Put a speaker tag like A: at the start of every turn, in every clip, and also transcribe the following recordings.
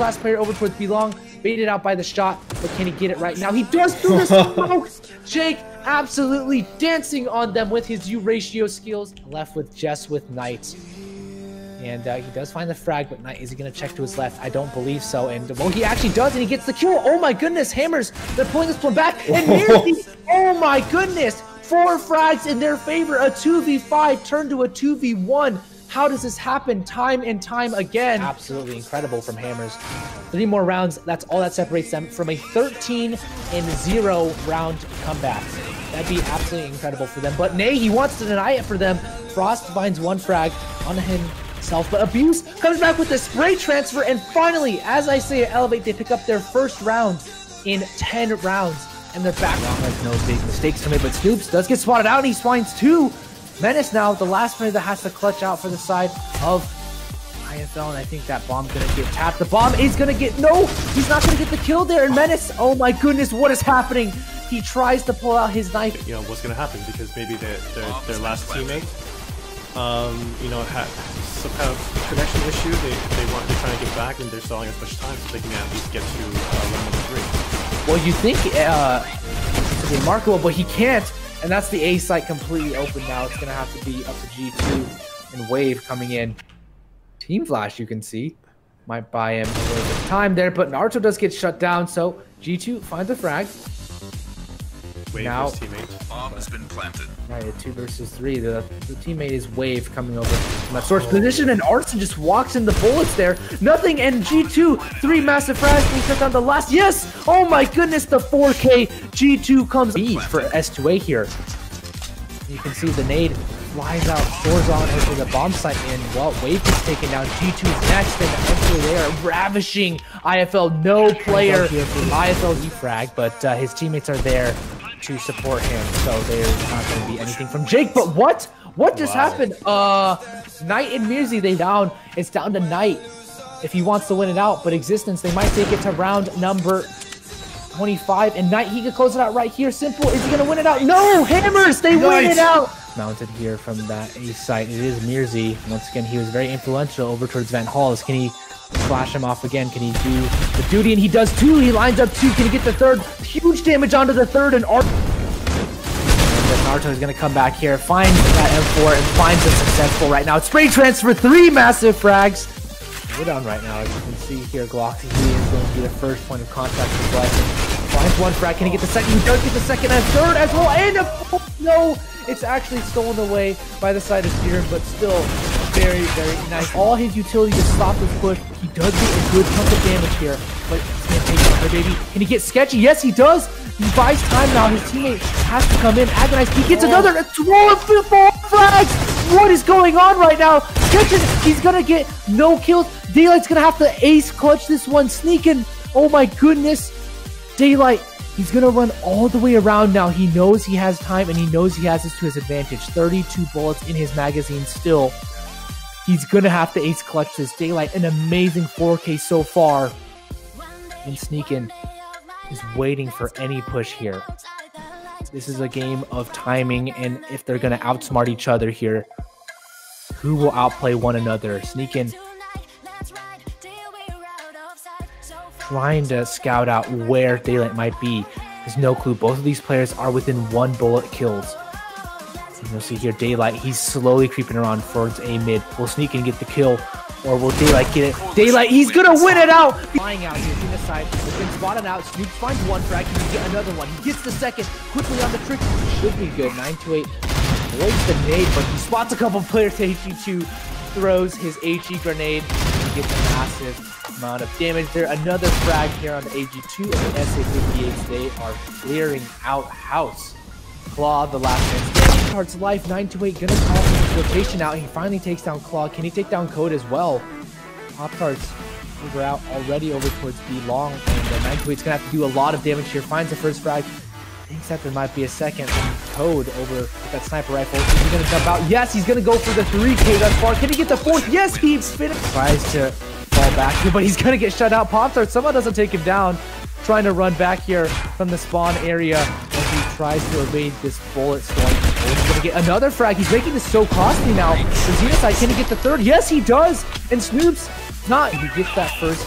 A: last player over towards B long, baited out by the shot, but can he get it right now? He does through the smoke! Jake absolutely dancing on them with his U ratio skills. Left with Jess with Knight. And uh, he does find the frag, but Knight, is he going to check to his left? I don't believe so. And, well, he actually does, and he gets the kill. Oh my goodness, Hammers, they're pulling this one back. And Mirzi, oh my goodness, four frags in their favor. A 2v5 turned to a 2v1. How does this happen time and time again? Absolutely incredible from Hammers. Three more rounds. That's all that separates them from a 13 and 0 round comeback. That'd be absolutely incredible for them. But nay, he wants to deny it for them. Frost finds one frag on himself, but Abuse comes back with a spray transfer. And finally, as I say, Elevate, they pick up their first round in 10 rounds. And they're back. Long has no big mistakes to make, but Snoops does get spotted out, and he finds two. Menace now, the last player that has to clutch out for the side of IFL, and I think that bomb's gonna get tapped. The bomb is gonna get no, he's not gonna get the kill there. And Menace, oh my goodness, what is happening? He tries to pull out his knife.
B: you know what's going to happen because maybe their their, their last teammate, um, you know, had some kind of connection issue. They they want they're trying to get back and they're stalling as much time so they can at least get to uh, round number three.
A: Well, you think uh, it's remarkable, but he can't, and that's the A site completely open now. It's gonna have to be up to G2 and Wave coming in. Team Flash, you can see, might buy him a little bit of time there, but Naruto does get shut down, so G2 finds a frag.
B: Wave
A: Now-
B: his teammate.
C: Bomb has been planted.
A: Right, a two versus three. The, the teammate is Wave coming over from that source position, and Arson just walks in the bullets there. Nothing, and G2, three massive frags being shut down the last. Yes! Oh my goodness, the 4K G2 comes B for S2A here. You can see the nade flies out, soars on over the bomb site, and well, Wave is taken down. G2's next, and eventually they are ravishing IFL. No player IFL defrag, but uh, his teammates are there to support him, so there's not going to be anything from Jake. But what? What just
B: Wow.
A: happened? Uh, Knight and Mirzi, they down. It's down to Knight if he wants to win it out. But Existence, they might take it to round number 25. And Knight, he could close it out right here. Simple. Is he going to win it out? No! Hammers! They win it out! Mounted here from that A site. It is Mirzi. Once again, he was very influential over towards Van Halls. Can he flash him off again? Can he do the duty? And he does two. He lines up two. Can he get the third? Huge damage onto the third. And. And Naruto is going to come back here, finds that M4, and finds it successful right now. It's Spray transfer, three massive frags. We're down right now, as you can see here. Galaxy he is going to be the first point of contact for Blessing. Finds one frag. Can he get the second? He does get the second and third as well. And a fourth. No, it's actually stolen away by the side of Serum, but still very, very nice. All his utility to stop this push. Does get a good chunk of damage here, but he's going to take it her, baby. Can he get sketchy? Yes, he does. He buys time now. His teammate has to come in. Agonized. He gets oh. another 12 football flags. What is going on right now? Sketches. He's going to get no kills. Daylight's going to have to ace clutch this one. Sneaking. Oh my goodness. Daylight. He's going to run all the way around now. He knows he has time and he knows he has this to his advantage. 32 bullets in his magazine still. He's going to have to ace clutch this. Daylight, an amazing 4K so far. And sneaking. is waiting for any push here. This is a game of timing, and if they're going to outsmart each other here, who will outplay one another? Sneaking, trying to scout out where Daylight might be. There's no clue. Both of these players are within one bullet kills. You'll see here Daylight, he's slowly creeping around towards A mid. We'll Sneak and get the kill, or will Daylight get it? Daylight, he's gonna win it out! Flying out here, the side, has been spotted out. Snoop finds one frag, he can get another one. He gets the second, quickly on the trick. Should be good, 9 to 8. Avoids the nade, but he spots a couple players. HE2 throws his HE grenade and gets a massive amount of damage there. Another frag here on the AG2 and the SA58s. They are clearing out house. Claw, the last Cards life, 9 to 8, gonna call his rotation out. He finally takes down Claw. Can he take down Code as well? Pop Tarts over out already over towards B long, and the 9 to 8's gonna have to do a lot of damage here. Finds the first frag. Thinks that there might be a second code over with that sniper rifle. Is he gonna jump out? Yes, he's gonna go for the 3K thus far. Can he get the fourth? Yes, he spinning. tries to fall back here, but he's gonna get shut out. Pop Tart somehow doesn't take him down. Trying to run back here from the spawn area he tries to evade this bullet storm. Gonna get another frag. He's making this so costly now. The Xenocide, can he get the third? Yes, he does! And Snoop's not. He gets that first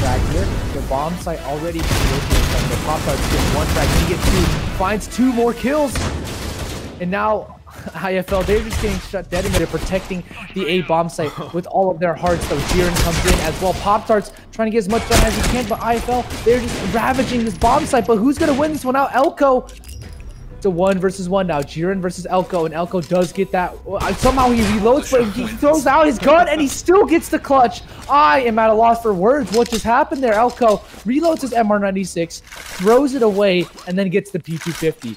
A: frag here. The bomb site already the pop tarts get one frag. He gets two, finds two more kills. And now IFL, they're just getting shut dead and they're protecting the A bomb site with all of their hearts. So Jiren comes in as well. Pop Tarts trying to get as much done as he can, but IFL, they're just ravaging this bomb site. But who's going to win this one out? Elko. It's a one versus one now. Jiren versus Elko, and Elko does get that. Somehow he reloads, but he throws out his gun, and he still gets the clutch. I am at a loss for words. What just happened there? Elko reloads his MR96, throws it away, and then gets the P250.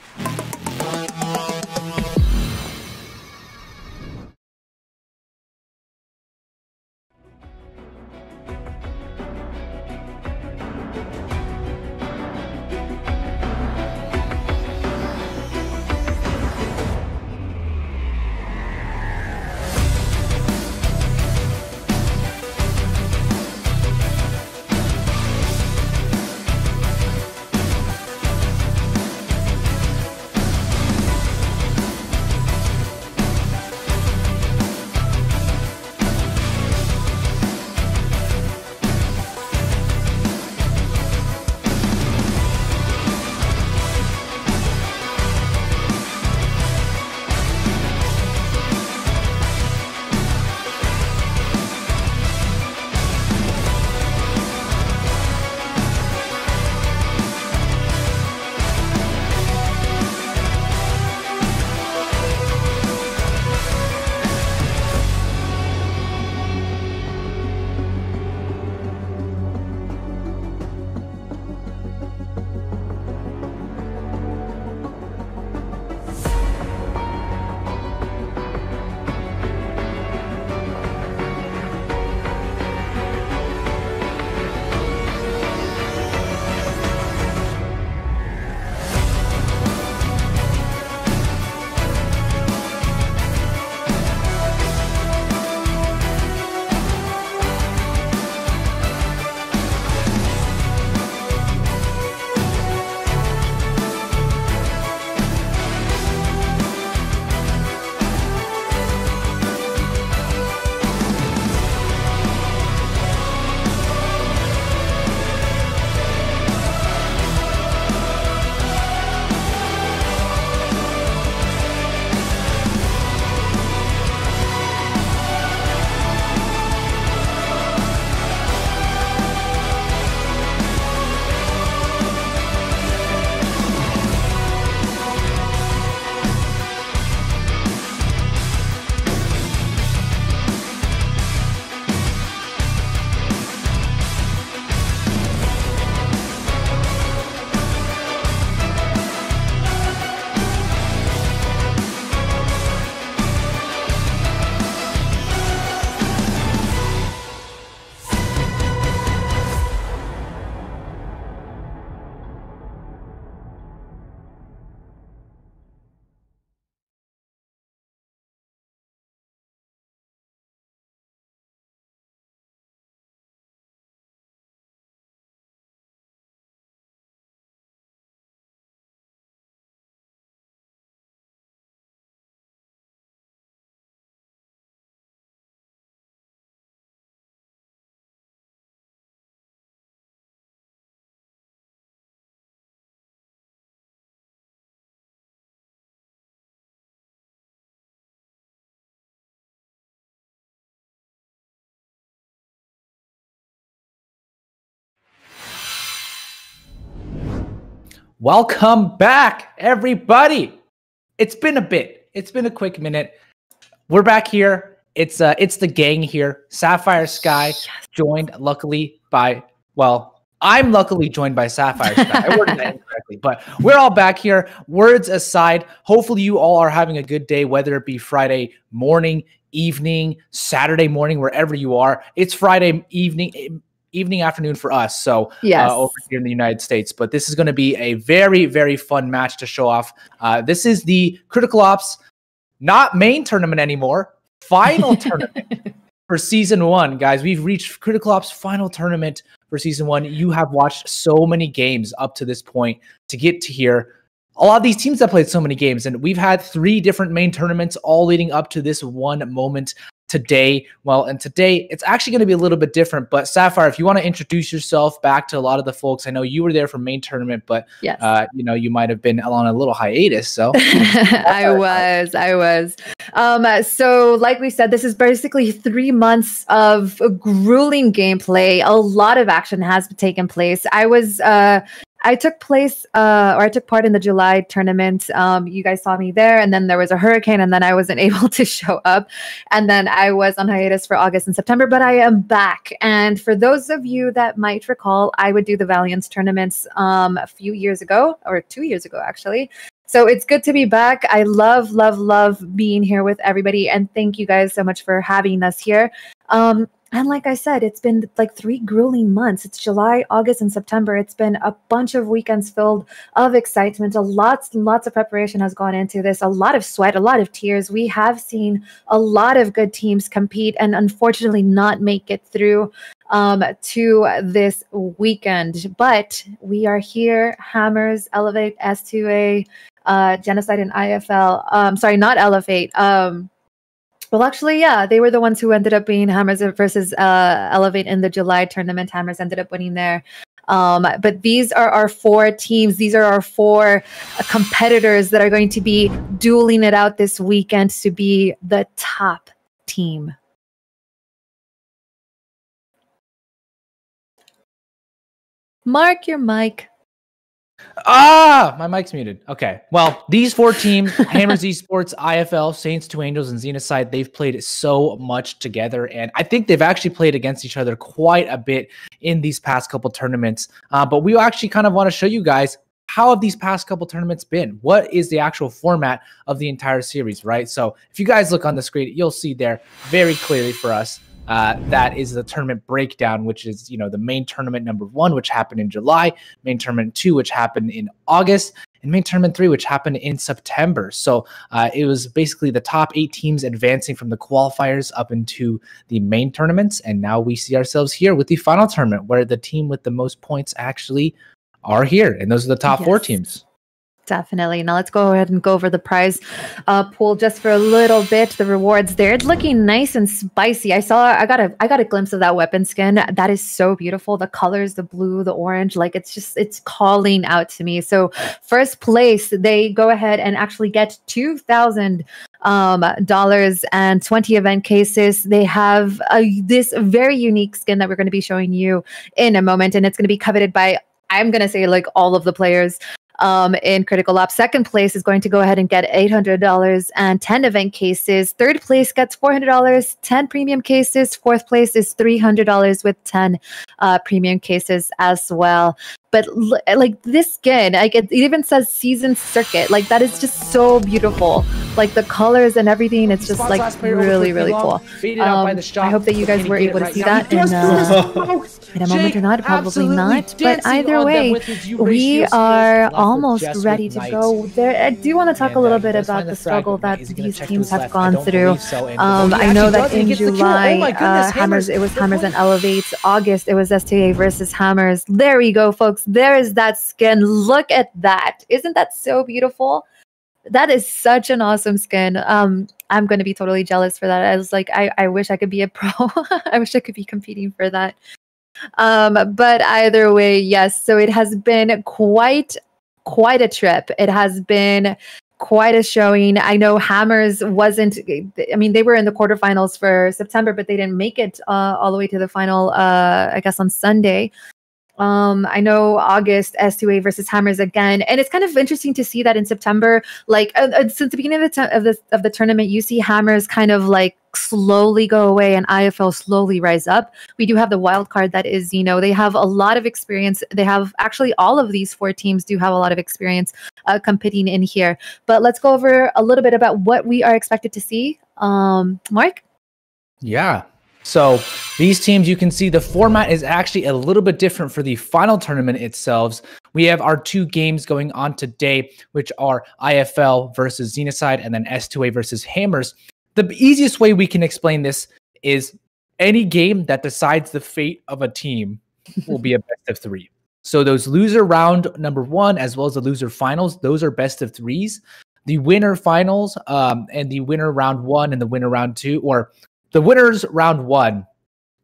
A: Welcome back, everybody. It's been a bit. It's been a quick minute. We're back here. It's uh it's the gang here. Sapphire Sky joined luckily by well, I'm luckily joined by Sapphire Sky. I worded that incorrectly, but we're all back here. Words aside, hopefully you all are having a good day, whether it be Friday morning, evening, Saturday morning, wherever you are. It's Friday evening evening afternoon for us. So
C: Yes.
A: uh, over here in the United States. But this is going to be a very very fun match to show off. Uh, this is the Critical Ops, not main tournament anymore, final tournament for season one, guys. We've reached Critical Ops final tournament for season one. You have watched so many games up to this point to get to here. A lot of these teams have played so many games, and we've had three different main tournaments all leading up to this one moment today. Well, and today it's actually going to be a little bit different. But Sapphire, if you want to introduce yourself back to a lot of the folks, I know you were there for main tournament, but
C: Yes.
A: uh, you know you might have been on a little hiatus. So
C: I was, I was. Um, so, like we said, this is basically three months of grueling gameplay. A lot of action has taken place. I was, uh, I took place, uh, or I took part in the July tournament. Um, you guys saw me there, and then there was a hurricane, and then I wasn't able to show up, and then I was on hiatus for August and September. But I am back, and for those of you that might recall, I would do the Valiance tournaments um, a few years ago, or two years ago, actually. So it's good to be back. I love, love, love being here with everybody. And thank you guys so much for having us here. Um, and like I said, it's been like three grueling months. It's July, August, and September. It's been a bunch of weekends filled of excitement. A lots, lots of preparation has gone into this. A lot of sweat, a lot of tears. We have seen a lot of good teams compete and unfortunately not make it through um, to this weekend. But we are here. Hammers, Elevate, S2A, uh, Xenocide and IFL. Um, sorry, not Elevate. Um, well, actually, yeah, they were the ones who ended up being Hammers versus uh, Elevate in the July tournament. Hammers ended up winning there. Um, but these are our four teams. These are our four competitors that are going to be dueling it out this weekend to be the top team. Mark your mic.
A: Ah, my mic's muted. Okay. Well, these four teams, Hammers Esports, IFL, Saints, Two Angels, and Xenocide, they've played so much together. And I think they've actually played against each other quite a bit in these past couple tournaments. Uh, but we actually kind of want to show you guys how have these past couple tournaments been? What is the actual format of the entire series, right? So if you guys look on the screen, you'll see there very clearly for us uh, that is the tournament breakdown, which is you know the main tournament number one, which happened in July, main tournament two, which happened in August, and main tournament three, which happened in September. So uh, it was basically the top eight teams advancing from the qualifiers up into the main tournaments, and now we see ourselves here with the final tournament, where the team with the most points actually are here, and those are the top four teams.
C: Definitely. Now let's go ahead and go over the prize uh, pool just for a little bit. The rewards there, it's looking nice and spicy. I saw, I got a, I got a glimpse of that weapon skin. That is so beautiful. The colors, the blue, the orange, like it's just, it's calling out to me. So first place, they go ahead and actually get two thousand um dollars and 20 event cases they have uh, this very unique skin that we're going to be showing you in a moment and it's going to be coveted by i'm going to say like all of the players um, in Critical Ops. Second place is going to go ahead and get $800 and 10 event cases. Third place gets $400, 10 premium cases. Fourth place is $300 with 10 uh, premium cases as well. But l- like this skin, like it, it even says season circuit. Like that is just so beautiful. Like the colors and everything, it's just like
A: last player over
C: really, really cool.
A: Baited out by
C: Um, I hope that you guys were able to see that in, uh, in a moment or not, probably not. But either way, we are almost ready to go. There, I do want to talk
A: And,
C: a little
A: uh,
C: bit about the struggle that these teams have gone through.
A: and-
C: Um, I know that
A: and
C: in
A: kill. Oh
C: July, uh, Hammers. it was Hammers and Elevates. August, it was S2A versus Hammers. There we go, folks. There is that skin. Look at that. Isn't that so beautiful? That is such an awesome skin. Um, I'm going to be totally jealous for that. I was like, I, I wish I could be a pro. I wish I could be competing for that. Um, but either way, yes. So it has been quite, quite a trip. It has been quite a showing. I know Hammers wasn't. I mean, they were in the quarterfinals for September, but they didn't make it uh, all the way to the final. Uh, I guess on Sunday. Um, I know August S2A versus Hammers again, and it's kind of interesting to see that in September, like uh, uh, since the beginning of the of the of the tournament, you see Hammers kind of like slowly go away and IFL slowly rise up. We do have the wild card that is, you know, they have a lot of experience. They have actually all of these four teams do have a lot of experience uh, competing in here. But let's go over a little bit about what we are expected to see. Um, Mark.
A: Yeah. So these teams, you can see the format is actually a little bit different for the final tournament itself. We have our two games going on today, which are IFL versus Xenocide and then S2A versus Hammers. The easiest way we can explain this is any game that decides the fate of a team will be a best of three. So those loser round number one, as well as the loser finals, those are best of threes. The winner finals um, and the winner round one and the winner round two, or the winners round one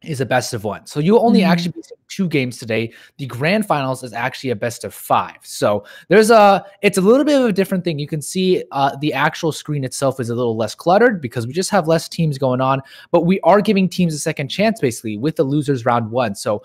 A: is a best of one. So you only mm-hmm. actually be two games today. The grand finals is actually a best of five. So there's a it's a little bit of a different thing. You can see uh, the actual screen itself is a little less cluttered because we just have less teams going on, but we are giving teams a second chance basically with the losers round one. So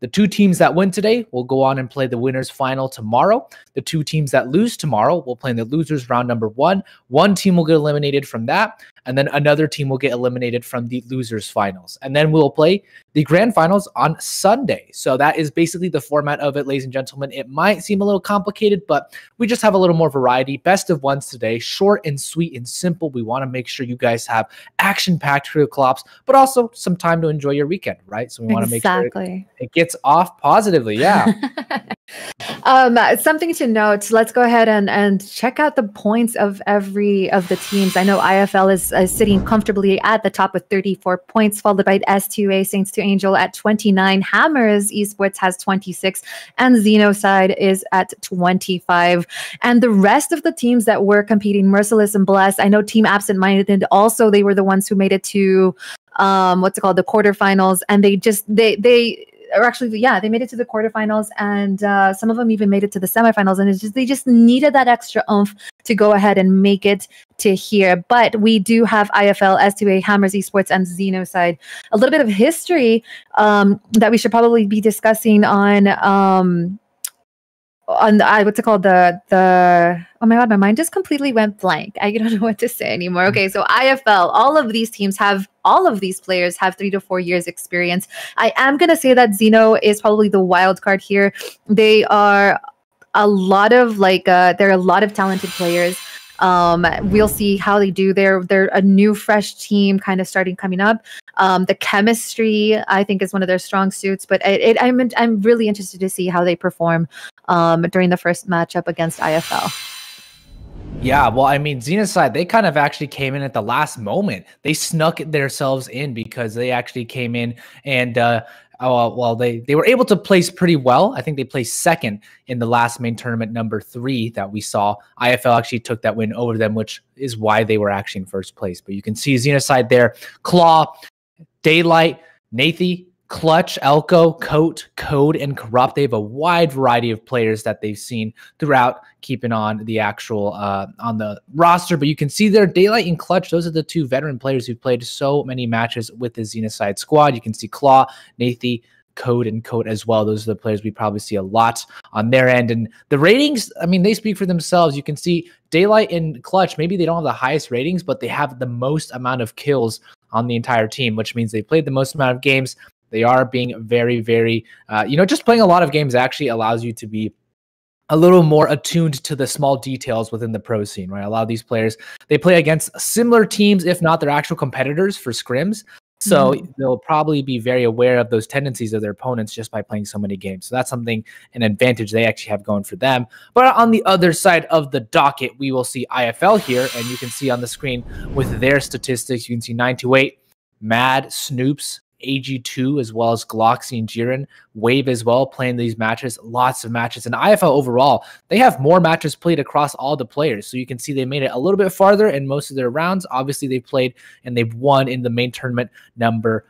A: the two teams that win today will go on and play the winners final tomorrow. The two teams that lose tomorrow will play in the losers round number one. One team will get eliminated from that and then another team will get eliminated from the losers finals. And then we'll play the grand finals on Sunday. So that is basically the format of it, ladies and gentlemen. It might seem a little complicated, but we just have a little more variety. Best of ones today, short and sweet and simple. We want to make sure you guys have action-packed critical ops, but also some time to enjoy your weekend, right? So we want to exactly. make sure it gets off positively. Yeah.
C: um, something to note. Let's go ahead and and check out the points of every of the teams. I know IFL is uh, sitting comfortably at the top with 34 points, followed by S2A Saints to Angel at 29. Hammers Esports has 26, and Xenocide is at 25. And the rest of the teams that were competing, Merciless and Blessed, I know Team Absent Minded also they were the ones who made it to um what's it called the quarterfinals and they just they they or actually, yeah, they made it to the quarterfinals, and uh, some of them even made it to the semifinals. And it's just they just needed that extra oomph to go ahead and make it to here. But we do have IFL, S2A, Hammers Esports, and Xenocide. A little bit of history um, that we should probably be discussing on. Um, on the I what's it called? The the oh my god my mind just completely went blank. I don't know what to say anymore. Okay so IFL all of these teams have all of these players have three to four years experience. I am gonna say that Xeno is probably the wild card here. They are a lot of like uh there are a lot of talented players um, we'll see how they do. They're they're a new, fresh team, kind of starting coming up. Um, the chemistry, I think, is one of their strong suits. But it, it, I'm I'm really interested to see how they perform um, during the first matchup against IFL.
A: Yeah, well, I mean, Xenocide, they kind of actually came in at the last moment. They snuck themselves in because they actually came in and uh, uh, well, they they were able to place pretty well. I think they placed second in the last main tournament, number three that we saw. IFL actually took that win over them, which is why they were actually in first place. But you can see Xenocide there, Claw, Daylight, Nathy, Clutch, Elko, Coat, Code, and Corrupt. They have a wide variety of players that they've seen throughout keeping on the actual uh, on the roster. But you can see there, Daylight and Clutch. Those are the two veteran players who've played so many matches with the Xenocide squad. You can see Claw, Nathy, Code, and Coat as well. Those are the players we probably see a lot on their end. And the ratings, I mean, they speak for themselves. You can see Daylight and Clutch. Maybe they don't have the highest ratings, but they have the most amount of kills on the entire team, which means they played the most amount of games. They are being very, very, uh, you know, just playing a lot of games actually allows you to be a little more attuned to the small details within the pro scene, right? A lot of these players, they play against similar teams, if not their actual competitors for scrims. So mm-hmm. they'll probably be very aware of those tendencies of their opponents just by playing so many games. So that's something, an advantage they actually have going for them. But on the other side of the docket, we will see IFL here, and you can see on the screen with their statistics, you can see 928, Mad, Snoops, AG2 as well as Galaxy and Jiren, Wave as well playing these matches, lots of matches. And IFL overall, they have more matches played across all the players. So you can see they made it a little bit farther in most of their rounds. Obviously, they played and they've won in the main tournament number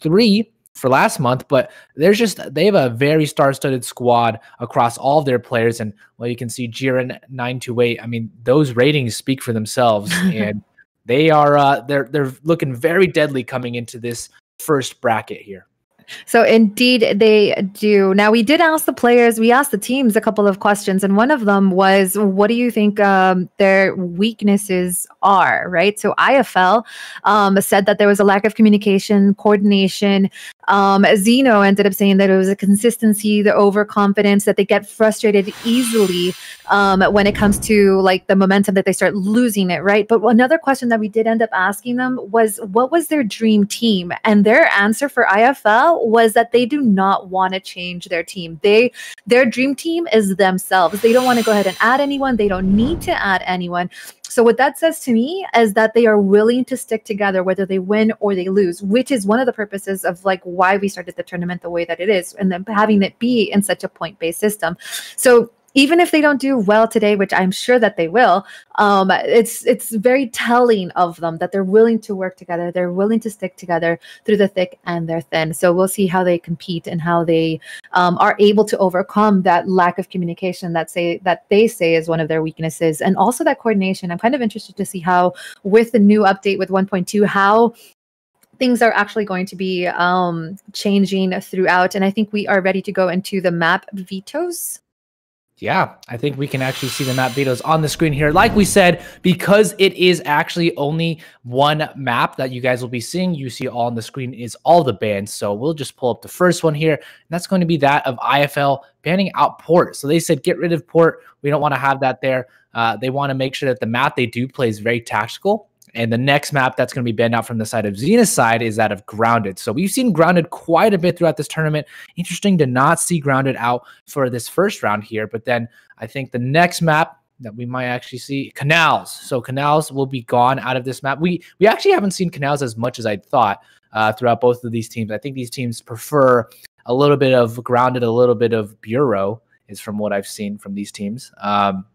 A: three for last month, but there's just they have a very star-studded squad across all of their players. And well, you can see Jiren 928. I mean, those ratings speak for themselves. and they are uh, they're they're looking very deadly coming into this first bracket here.
C: So indeed they do. Now we did ask the players, we asked the teams a couple of questions, and one of them was, "What do you think um, their weaknesses are?" Right. So IFL um, said that there was a lack of communication, coordination. Um, Zeno ended up saying that it was a consistency, the overconfidence, that they get frustrated easily um, when it comes to like the momentum that they start losing it. Right. But another question that we did end up asking them was, "What was their dream team?" And their answer for IFL was that they do not want to change their team. They their dream team is themselves. They don't want to go ahead and add anyone. They don't need to add anyone. So what that says to me is that they are willing to stick together whether they win or they lose, which is one of the purposes of like why we started the tournament the way that it is and then having it be in such a point-based system. So even if they don't do well today, which I'm sure that they will, um, it's it's very telling of them that they're willing to work together. They're willing to stick together through the thick and their thin. So we'll see how they compete and how they um, are able to overcome that lack of communication that say that they say is one of their weaknesses, and also that coordination. I'm kind of interested to see how, with the new update with 1.2, how things are actually going to be um, changing throughout. And I think we are ready to go into the map vetoes
A: yeah, I think we can actually see the map vetoes on the screen here. Like we said, because it is actually only one map that you guys will be seeing, you see all on the screen is all the bans. So we'll just pull up the first one here, and that's going to be that of IFL banning out port. So they said get rid of port. We don't want to have that there. Uh, they want to make sure that the map they do play is very tactical and the next map that's going to be banned out from the side of Xenocide is that of Grounded. So we've seen Grounded quite a bit throughout this tournament. Interesting to not see Grounded out for this first round here. But then I think the next map that we might actually see Canals. So Canals will be gone out of this map. We we actually haven't seen Canals as much as I thought uh, throughout both of these teams. I think these teams prefer a little bit of Grounded, a little bit of Bureau is from what I've seen from these teams. Um,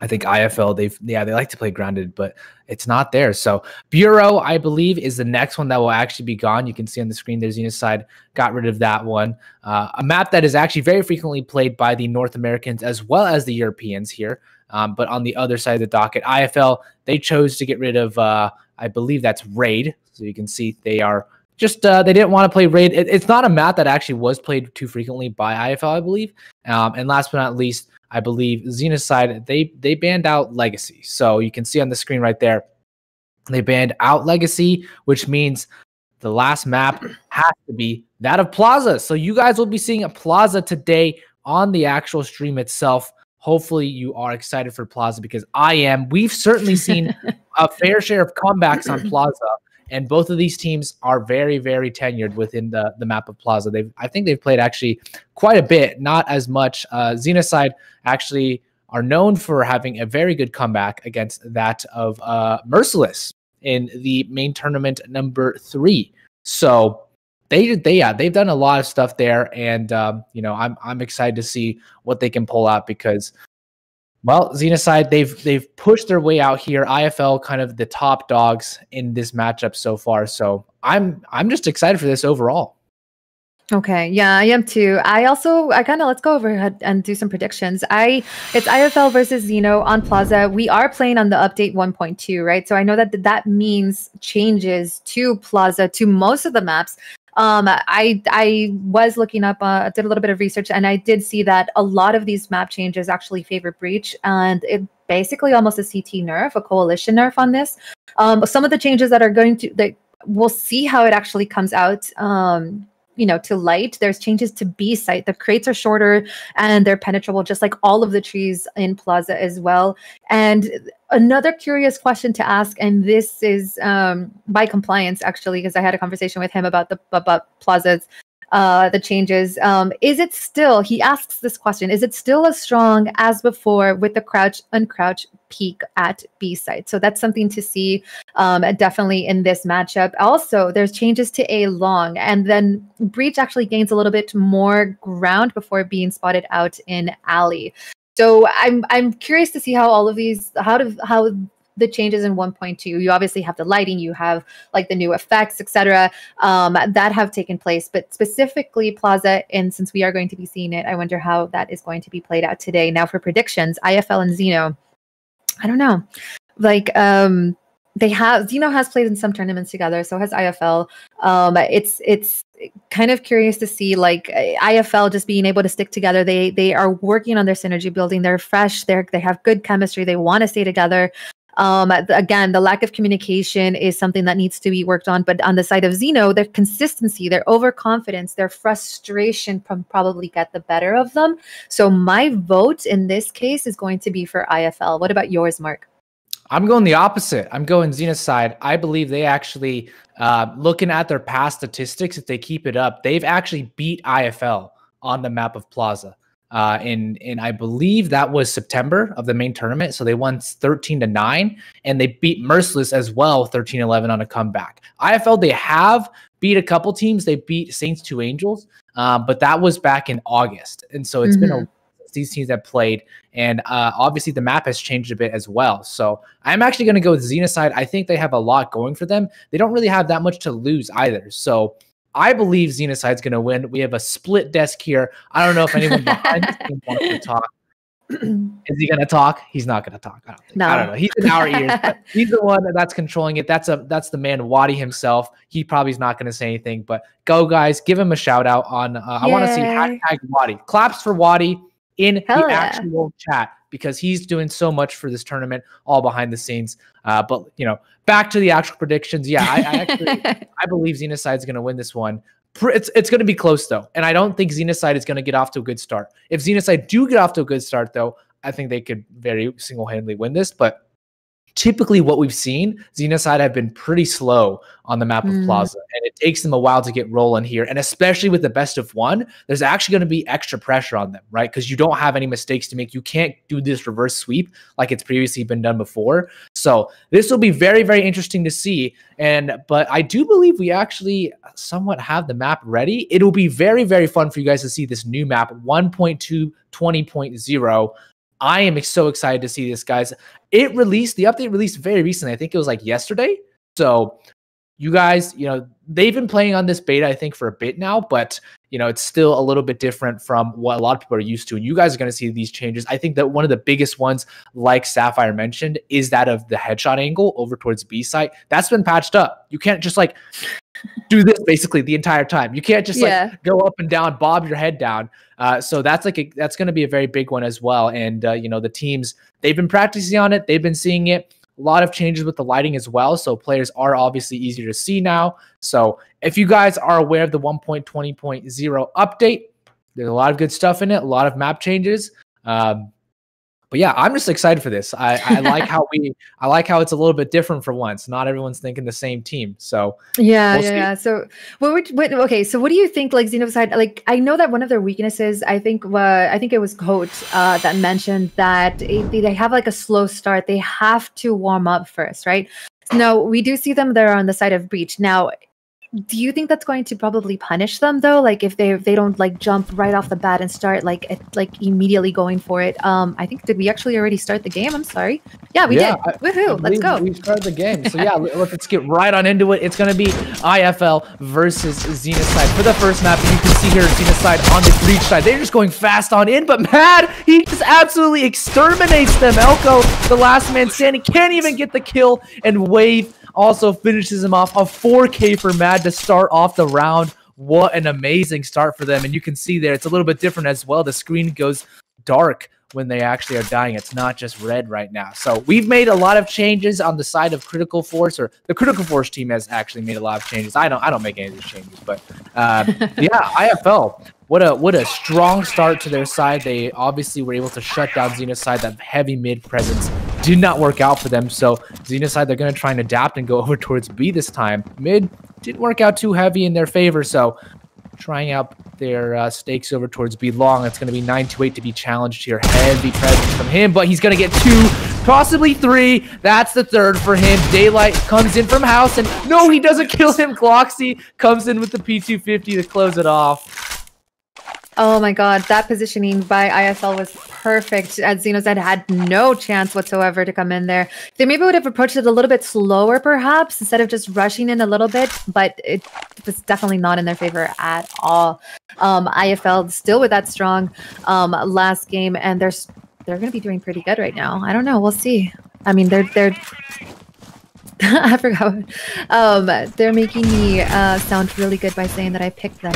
A: I think IFL they've yeah they like to play grounded, but it's not there. So Bureau, I believe, is the next one that will actually be gone. You can see on the screen there's Side got rid of that one. Uh, a map that is actually very frequently played by the North Americans as well as the Europeans here. Um, but on the other side of the docket, IFL they chose to get rid of uh, I believe that's Raid. So you can see they are just uh, they didn't want to play raid. It, it's not a map that actually was played too frequently by IFL, I believe. Um, and last but not least, I believe Xenocide they they banned out Legacy. So you can see on the screen right there, they banned out Legacy, which means the last map has to be that of Plaza. So you guys will be seeing a Plaza today on the actual stream itself. Hopefully you are excited for Plaza because I am. We've certainly seen a fair share of comebacks on Plaza and both of these teams are very, very tenured within the the map of Plaza. They've, I think, they've played actually quite a bit, not as much. Uh, Xenocide actually are known for having a very good comeback against that of uh, Merciless in the main tournament number three. So they they yeah they've done a lot of stuff there, and um, you know I'm I'm excited to see what they can pull out because well, Xenocide, they've they've pushed their way out here. IFL kind of the top dogs in this matchup so far. So I'm I'm just excited for this overall.
C: Okay, yeah, I am too. I also I kind of let's go over and do some predictions. I it's IFL versus Zeno on Plaza. We are playing on the update 1.2, right? So I know that that means changes to Plaza to most of the maps. Um, I I was looking up, uh, did a little bit of research, and I did see that a lot of these map changes actually favor breach, and it basically almost a CT nerf, a coalition nerf on this. Um, some of the changes that are going to that we'll see how it actually comes out. Um, you know to light there's changes to b site the crates are shorter and they're penetrable just like all of the trees in plaza as well and another curious question to ask, and this is um, by compliance actually, because I had a conversation with him about the about plazas, uh, the changes. Um, is it still? He asks this question: Is it still as strong as before with the crouch uncrouch peak at B site? So that's something to see um, definitely in this matchup. Also, there's changes to A long, and then breach actually gains a little bit more ground before being spotted out in alley. So I'm I'm curious to see how all of these how to how the changes in 1.2 you obviously have the lighting you have like the new effects etc um, that have taken place but specifically plaza and since we are going to be seeing it i wonder how that is going to be played out today now for predictions ifl and zeno i don't know like um they have Zeno has played in some tournaments together, so has IFL. Um, it's it's kind of curious to see like IFL just being able to stick together. They they are working on their synergy building. They're fresh. They're they have good chemistry. They want to stay together. Um, again, the lack of communication is something that needs to be worked on. But on the side of Zeno, their consistency, their overconfidence, their frustration from probably get the better of them. So my vote in this case is going to be for IFL. What about yours, Mark?
A: I'm going the opposite. I'm going Xenocide. I believe they actually, uh, looking at their past statistics, if they keep it up, they've actually beat IFL on the map of Plaza. Uh, in in I believe that was September of the main tournament. So they won 13 to 9 and they beat Merciless as well 13-11 on a comeback. IFL they have beat a couple teams. They beat Saints 2 Angels, uh, but that was back in August. And so it's mm-hmm. been a mm-hmm. these teams that played, and uh, obviously the map has changed a bit as well. So I'm actually going to go with Xenocide. I think they have a lot going for them. They don't really have that much to lose either. So I believe Xenocide's going to win. We have a split desk here. I don't know if anyone behind the wants to talk. Is he going to talk? He's not going to talk. I don't, think. No. I don't know. He's in our ears. he's the one that's controlling it. That's a that's the man Waddy himself. He probably is not going to say anything. But go guys, give him a shout out on. Uh, I want to see hashtag Waddy. Claps for Waddy in Hell the yeah. actual chat because he's doing so much for this tournament, all behind the scenes. Uh, but you know, back to the actual predictions. Yeah, I, I actually I believe Xenocide is going to win this one. It's it's going to be close though, and I don't think Xenocide is going to get off to a good start. If Xenocide do get off to a good start though, I think they could very single handedly win this. But typically what we've seen, Xenocide have been pretty slow on the map of mm. Plaza, and it takes them a while to get rolling here. And especially with the best of one, there's actually going to be extra pressure on them, right? Because you don't have any mistakes to make. You can't do this reverse sweep like it's previously been done before. So this will be very, very interesting to see. And but I do believe we actually somewhat have the map ready. It'll be very, very fun for you guys to see this new map 1.2 20.0 I am so excited to see this, guys. It released, the update released very recently. I think it was like yesterday. So, you guys, you know, they've been playing on this beta, I think, for a bit now, but, you know, it's still a little bit different from what a lot of people are used to. And you guys are going to see these changes. I think that one of the biggest ones, like Sapphire mentioned, is that of the headshot angle over towards B site. That's been patched up. You can't just like do this basically the entire time. You can't just yeah. like go up and down, bob your head down. Uh, so that's like a, that's going to be a very big one as well. And uh, you know the teams they've been practicing on it, they've been seeing it. A lot of changes with the lighting as well, so players are obviously easier to see now. So if you guys are aware of the 1.20.0 update, there's a lot of good stuff in it, a lot of map changes. Um, but yeah, I'm just excited for this. I, I like how we, I like how it's a little bit different for once. Not everyone's thinking the same team. So
C: yeah, we'll yeah, yeah. So what, would, what, okay. So what do you think? Like Xenocide, like I know that one of their weaknesses, I think, uh, I think it was Coach uh, that mentioned that it, they have like a slow start. They have to warm up first, right? No, we do see them there on the side of breach. Now, do you think that's going to probably punish them though? Like if they if they don't like jump right off the bat and start like it, like immediately going for it? Um i think did we actually already start the game? I'm sorry. Yeah we yeah, did. Woohoo let's go.
A: we started the game. So yeah let's get right on into it. It's going to be ifl versus xenocide. For the first map and you can see here xenocide on the breach side. They're just going fast on in but mad he just absolutely exterminates them. Elko the last man standing can't even get the kill and wave also finishes him off. A 4K for Mad to start off the round. What an amazing start for them. And you can see there, it's a little bit different as well. The screen goes dark when they actually are dying. It's not just red right now. So we've made a lot of changes on the side of Critical Force, or the Critical Force team has actually made a lot of changes. I don't, I don't make any of these changes, but uh, yeah, IFL. What a what a strong start to their side. They obviously were able to shut down Xenocide. That heavy mid presence did not work out for them. So Xenocide, they're going to try and adapt and go over towards B this time. Mid didn't work out too heavy in their favor. So trying out their uh, stakes over towards B long. It's going to be 928 to be challenged here. Heavy presence from him, but he's going to get two, possibly three. That's the third for him. Daylight comes in from house, and no, he doesn't kill him. Gloxy comes in with the P250 to close it off.
C: Oh my god, that positioning by IFL was perfect. As Xenocide had no chance whatsoever to come in there. They maybe would have approached it a little bit slower, perhaps, instead of just rushing in a little bit, but it was definitely not in their favor at all. Um, IFL still with that strong um, last game, and they're they're going to be doing pretty good right now. I don't know. We'll see. I mean, they're they're I forgot. Um, they're making me uh, sound really good by saying that I picked them.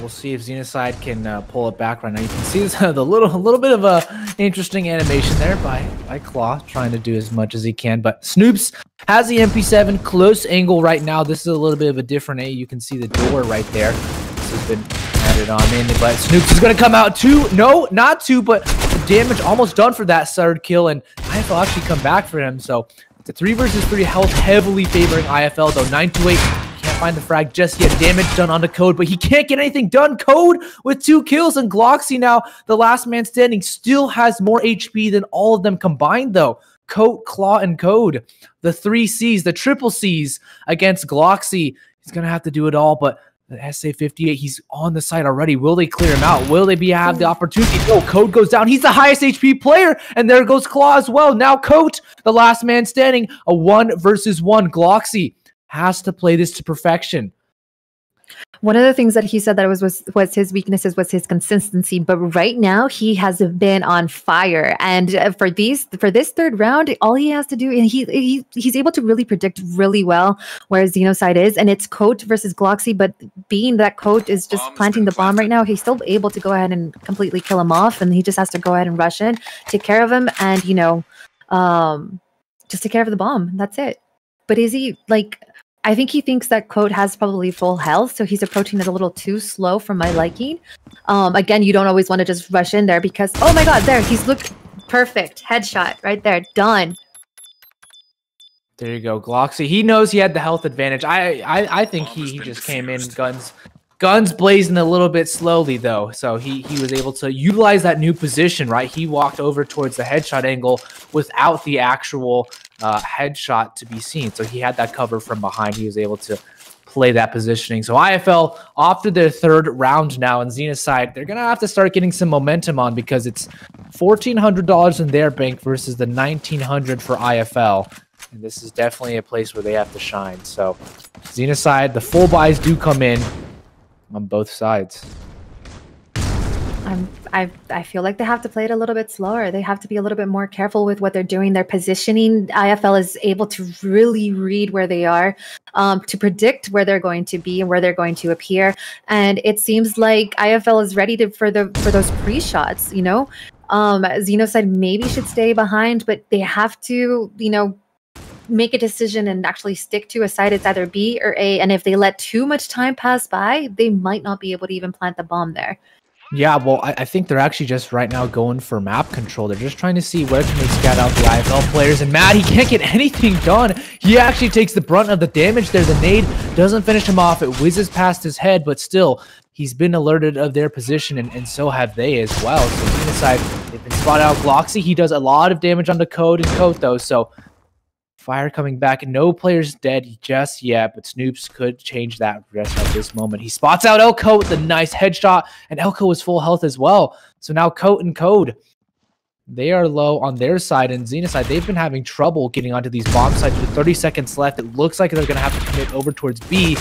A: We'll see if Xenocide can uh, pull it back right now. You can see the little, a little bit of a interesting animation there by by Claw, trying to do as much as he can. But Snoops has the MP7 close angle right now. This is a little bit of a different A. You can see the door right there. This has been added on in, but Snoops is going to come out two. No, not two, but damage almost done for that third kill, and IFL actually come back for him. So the three versus three health heavily favoring IFL though. Nine to eight find the frag just yet. Damage done onto Code, but he can't get anything done. Code with two kills, and Gloxy now, the last man standing, still has more HP than all of them combined, though. Coat, Claw, and Code. The three C's, the triple C's against Gloxy. He's going to have to do it all, but the SA58, he's on the side already. Will they clear him out? Will they be have the opportunity? No, Code goes down. He's the highest HP player, and there goes Claw as well. Now Coat, the last man standing, a one versus one. Gloxy has to play this to perfection.
C: One of the things that he said that was was was his weaknesses was his consistency, but right now he has been on fire. And uh, for these for this third round, all he has to do and he, he he's able to really predict really well where Xenocide is, and it's Coat versus Gloxy. But being that Coat is just
D: Bomb's
C: planting
D: been
C: the bomb right now, he's still able to go ahead and completely kill him off, and he just has to go ahead and rush in, take care of him, and you know, um, just take care of the bomb. That's it. But is he like? I think he thinks that Coat has probably full health, so he's approaching it a little too slow for my liking. Um, again, you don't always want to just rush in there because oh my god, there he's looked perfect headshot right there, done.
A: There you go, Gloxy. He knows he had the health advantage. I I, I think he, he just came in guns guns blazing a little bit slowly though. So he he was able to utilize that new position, right? He walked over towards the headshot angle without the actual uh, headshot to be seen. So he had that cover from behind. He was able to play that positioning. So IFL off to their third round now, and Xenocide, they're gonna have to start getting some momentum on because it's fourteen hundred dollars in their bank versus the nineteen hundred for IFL. And this is definitely a place where they have to shine. So Xenocide, the full buys do come in on both sides.
C: I'm, I I feel like they have to play it a little bit slower. They have to be a little bit more careful with what they're doing. Their positioning, IFL is able to really read where they are, um, to predict where they're going to be and where they're going to appear. And it seems like IFL is ready to for the for those pre shots. You know, um, said maybe should stay behind, but they have to, you know, make a decision and actually stick to a side. It's either B or A. And if they let too much time pass by, they might not be able to even plant the bomb there.
A: Yeah, well, I, I think they're actually just right now going for map control. They're just trying to see where can they scout out the IFL players. And Mad, he can't get anything done. He actually takes the brunt of the damage there. The nade doesn't finish him off. It whizzes past his head, but still, he's been alerted of their position, and, and so have they as well. So Xenocide, they've been spotted out. Gloxy, he does a lot of damage on the code and coat though. So Fire coming back, and no player's dead just yet, but Snoops could change that just at this moment. He spots out Elko with a nice headshot, and Elko is full health as well. So now Coat and Code, they are low on their side, and Xenocide, they've been having trouble getting onto these bomb sites with 30 seconds left. It looks like they're going to have to commit over towards B,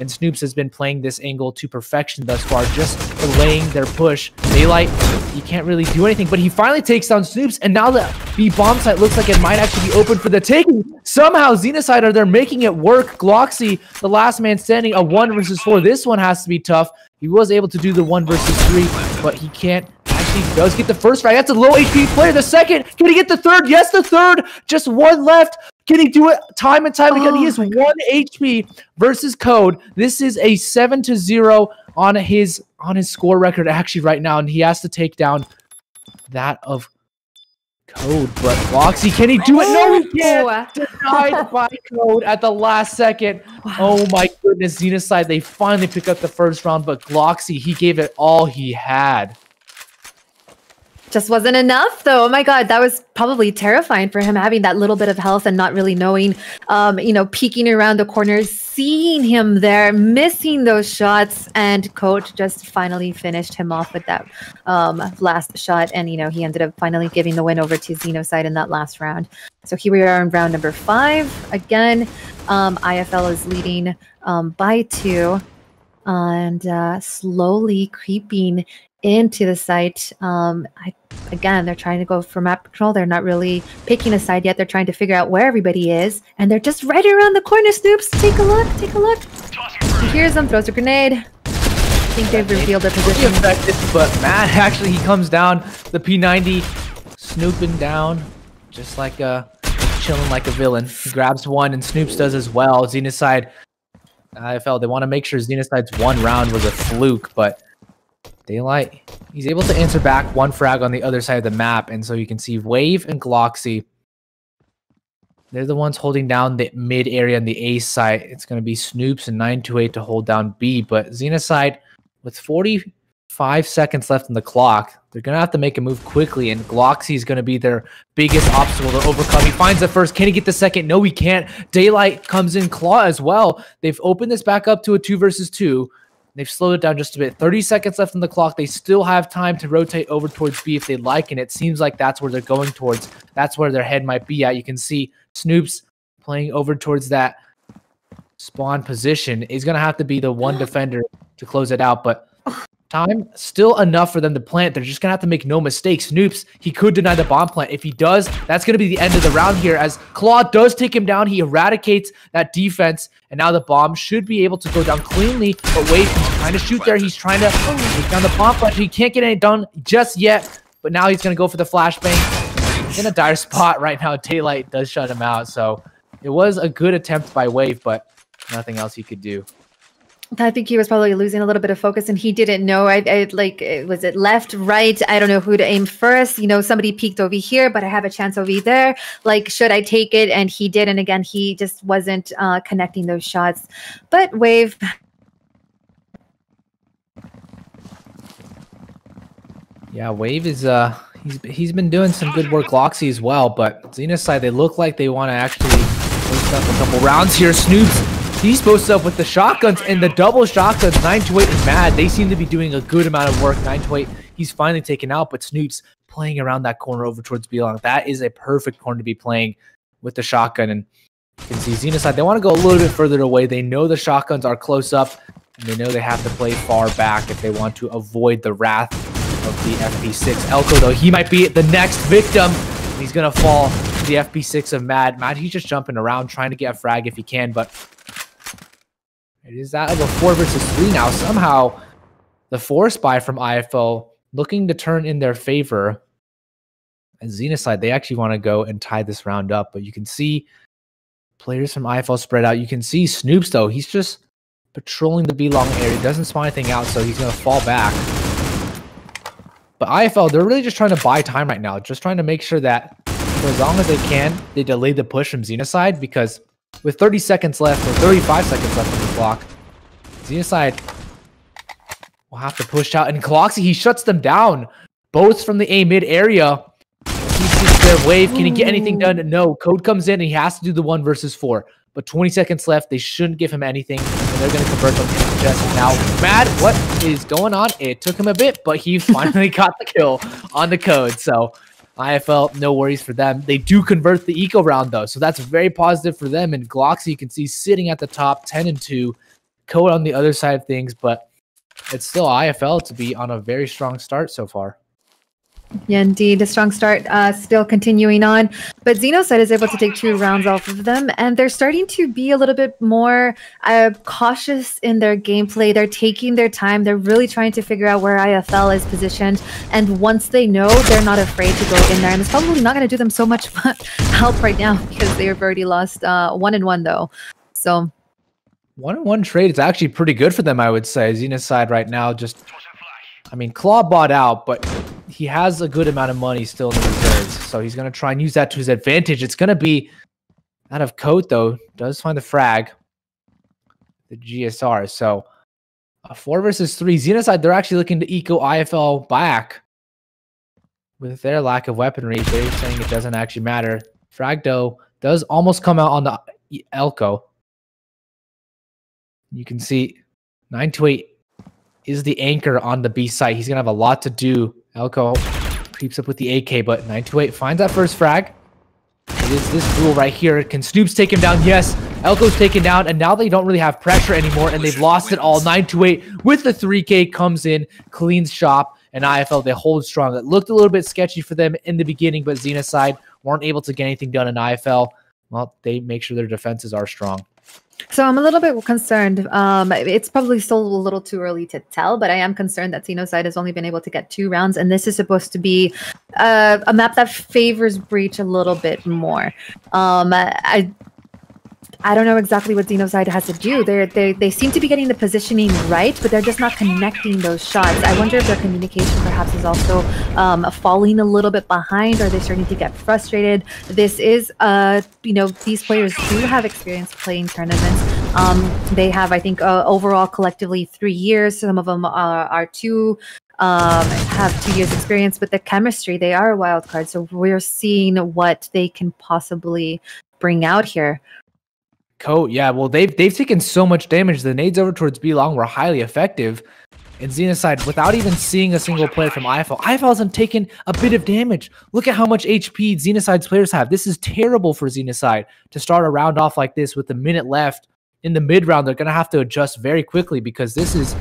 A: and Snoops has been playing this angle to perfection thus far, just delaying their push. Daylight, he can't really do anything, but he finally takes down Snoops, and now the B bomb site looks like it might actually be open for the taking. Somehow, Xenocide are there making it work. Gloxy, the last man standing, a one versus four. This one has to be tough. He was able to do the one versus three, but he can't. Actually, he does get the first frag. That's a low HP player. The second, can he get the third? Yes, the third. Just one left. Can he do it time and time again? he
C: Oh
A: is
C: my
A: one HP versus Code. This is a seven to zero on his on his score record actually right now, and he has to take down that of Code. But Gloxy, can he do it? No, he can't. Denied by Code at the last second. Oh my goodness, Xenocide, they finally pick up the first round, but Gloxy, he gave it all he had.
C: Just wasn't enough though. Oh my god that was probably terrifying for him having that little bit of health and not really knowing um you know peeking around the corners seeing him there missing those shots and coach just finally finished him off with that um last shot. And you know he ended up finally giving the win over to xenocide in that last round. So here we are in round number five. Again um ifl is leading um by two and uh slowly creeping into the site. Um, I, again, they're trying to go for map control. They're not really picking a side yet. They're trying to figure out where everybody is, and they're just right around the corner. Snoops, take a look. Take a look. He hears them. Throws a grenade. I think they've revealed their position.
A: effective, but Mad actually he comes down the P90, snooping down, just like a chilling like a villain. He grabs one, and Snoops does as well. Xenocide, IFL, they want to make sure Xenocide's one round was a fluke, but Daylight, he's able to answer back one frag on the other side of the map, and so you can see Wave and Gloxy. They're the ones holding down the mid area and the A site. It's going to be Snoops and 928 to hold down B, but Xenocide with 45 seconds left in the clock, they're going to have to make a move quickly, and Gloxy is going to be their biggest obstacle to overcome. He finds the first. Can he get the second? No, he can't. Daylight comes in Claw as well. They've opened this back up to a two versus two. They've slowed it down just a bit. 30 seconds left on the clock. They still have time to rotate over towards B if they like, and it seems like that's where they're going towards. That's where their head might be at. You can see Snoops playing over towards that spawn position. He's going to have to be the one defender to close it out, but time still enough for them to plant. They're just going to have to make no mistakes. Snoops, he could deny the bomb plant. If he does, that's going to be the end of the round here as Claw does take him down. He eradicates that defense, and now the bomb should be able to go down cleanly, but wait, he's trying to shoot there. He's trying to take down the bomb plant. He can't get any done just yet, but now he's going to go for the flashbang. In a dire spot right now. Daylight does shut him out, so it was a good attempt by Wave, but nothing else he could do.
C: I think he was probably losing a little bit of focus, and he didn't know. I, I like, was it left, right? I don't know who to aim first. You know, somebody peeked over here, but I have a chance over there. Like, should I take it? And he did, and again, he just wasn't uh, connecting those shots. But Wave,
A: Yeah, Wave is uh he's he's been doing some good work Gloxy as well, but Xenocide they look like they want to actually up a couple rounds here. Snoops, he's posted up with the shotguns and the double shotguns. 928 is mad. They seem to be doing a good amount of work. 928, he's finally taken out, but Snoops playing around that corner over towards B long. That is a perfect corner to be playing with the shotgun. And you can see Xenocide, they want to go a little bit further away. They know the shotguns are close up, and they know they have to play far back if they want to avoid the wrath of the FP6. Elko, though, he might be the next victim. He's going to fall to the FP6 of Mad. Mad, he's just jumping around, trying to get a frag if he can, but it is that of a four versus three now. Somehow, the force buy from IFL looking to turn in their favor. And Xenocide, they actually want to go and tie this round up, but you can see players from IFL spread out. You can see Snoops, though, he's just patrolling the B long area. He doesn't spawn anything out, so he's going to fall back. But IFL, they're really just trying to buy time right now. Just trying to make sure that for as long as they can, they delay the push from Xenocide because with 30 seconds left or 35 seconds left on the clock, Xenocide will have to push out. And Gloxy, he shuts them down, both from the A mid area. He sees their wave. Can he get anything done? No. Code comes in and he has to do the one versus four. But 20 seconds left. They shouldn't give him anything. And they're going to convert them into just now. Mad, what is going on? It took him a bit, but he finally got the kill on the code. So IFL, no worries for them. They do convert the eco round though, so that's very positive for them. And Gloxy, you can see sitting at the top, 10 and 2. Code on the other side of things, but it's still IFL to be on a very strong start so far.
C: Yeah, indeed, a strong start, uh, still continuing on. But Xenocide is able to take two rounds off of them, and they're starting to be a little bit more uh, cautious in their gameplay. They're taking their time. They're really trying to figure out where IFL is positioned. And once they know, they're not afraid to go in there. And it's probably not going to do them so much help right now because they've already lost uh, one and one, though. So
A: One on one trade is actually pretty good for them, I would say. Xenocide right now just I mean Claw bought out, but he has a good amount of money still in the reserves. So he's gonna try and use that to his advantage. It's gonna be out of coat though, does find the frag. The GSR. So a four versus three. Xenocide, they're actually looking to eco IFL back. With their lack of weaponry, they're saying it doesn't actually matter. Fragdo does almost come out on the Elko. You can see 928 is the anchor on the B site. He's going to have a lot to do. Elko creeps up with the AK, but 928 finds that first frag. It is this duel right here. Can Snoops take him down? Yes. Elko's taken down, and now they don't really have pressure anymore, and they've lost it all. 928 with the 3K comes in, cleans shop, and IFL they hold strong. It looked a little bit sketchy for them in the beginning, but Xenocide weren't able to get anything done in IFL. Well, they make sure their defenses are strong.
C: So I'm a little bit concerned. Um, it's probably still a little too early to tell, but I am concerned that Xenocide has only been able to get two rounds, and this is supposed to be uh, a map that favors Breach a little bit more. Um, I I don't know exactly what Xenocide has to do. They're, they they seem to be getting the positioning right, but they're just not connecting those shots. I wonder if their communication perhaps is also um, falling a little bit behind. Are they starting to get frustrated? This is, uh, you know, these players do have experience playing tournaments. Um, they have, I think, uh, overall collectively three years. Some of them are, are two um, have two years experience with the chemistry. They are a wild card, so we're seeing what they can possibly bring out here.
A: Coat, yeah. Well, they've they've taken so much damage. The nades over towards B long were highly effective. And Xenocide, without even seeing a single player from IFL, IFL hasn't taken a bit of damage. Look at how much HP Xenocide's players have. This is terrible for Xenocide to start a round off like this with a minute left in the mid round. They're going to have to adjust very quickly because this is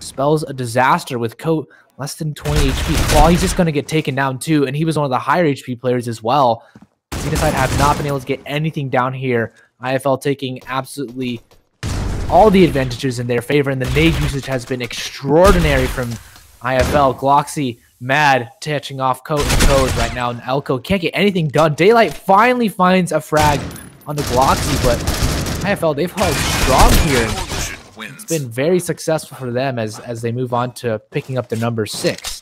A: spells a disaster with Coat less than 20 HP. Claw, he's just going to get taken down too, and he was one of the higher HP players as well. Xenocide have not been able to get anything down here IFL taking absolutely all the advantages in their favor, and the nade usage has been extraordinary from IFL. Gloxy, mad, touching off Coat and Code right now, and Elko can't get anything done. Daylight finally finds a frag on the Gloxy, but IFL, they've held strong here. It's been very successful for them as, as they move on to picking up the number six.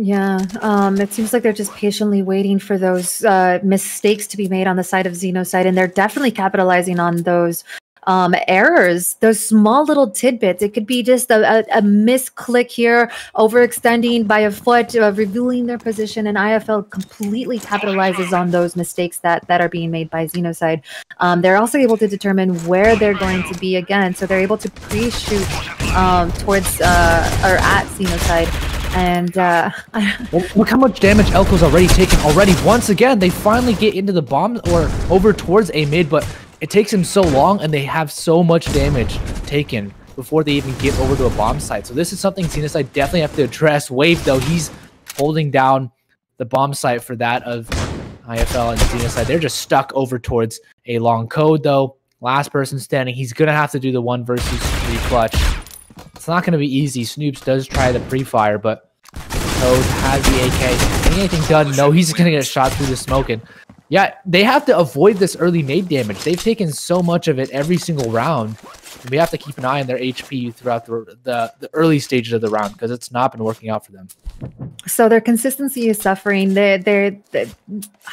C: Yeah, um, it seems like they're just patiently waiting for those uh, mistakes to be made on the side of Xenocide, and they're definitely capitalizing on those um, errors, those small little tidbits. It could be just a, a, a misclick here, overextending by a foot, uh, revealing their position, and IFL completely capitalizes on those mistakes that that are being made by Xenocide. Um, they're also able to determine where they're going to be again, so they're able to pre-shoot um, towards uh, or at Xenocide and uh,
A: look how much damage Elko's already taken already. Once again, they finally get into the bomb or over towards a mid, but it takes him so long and they have so much damage taken before they even get over to a bomb site. So this is something Xenocide definitely have to address. Wave, though, he's holding down the bomb site for that of IFL and Xenocide. They're just stuck over towards a long code, though. Last person standing. He's to have to do the one versus three clutch. It's not going to be easy. Snoops does try the pre-fire, but Toad has the AK. Anything done? No, he's going to get shot through the smoke. And yeah, they have to avoid this early nade damage. They've taken so much of it every single round. We have to keep an eye on their HP throughout the, the, the early stages of the round because it's not been working out for them.
C: So their consistency is suffering. They're, they're, they're,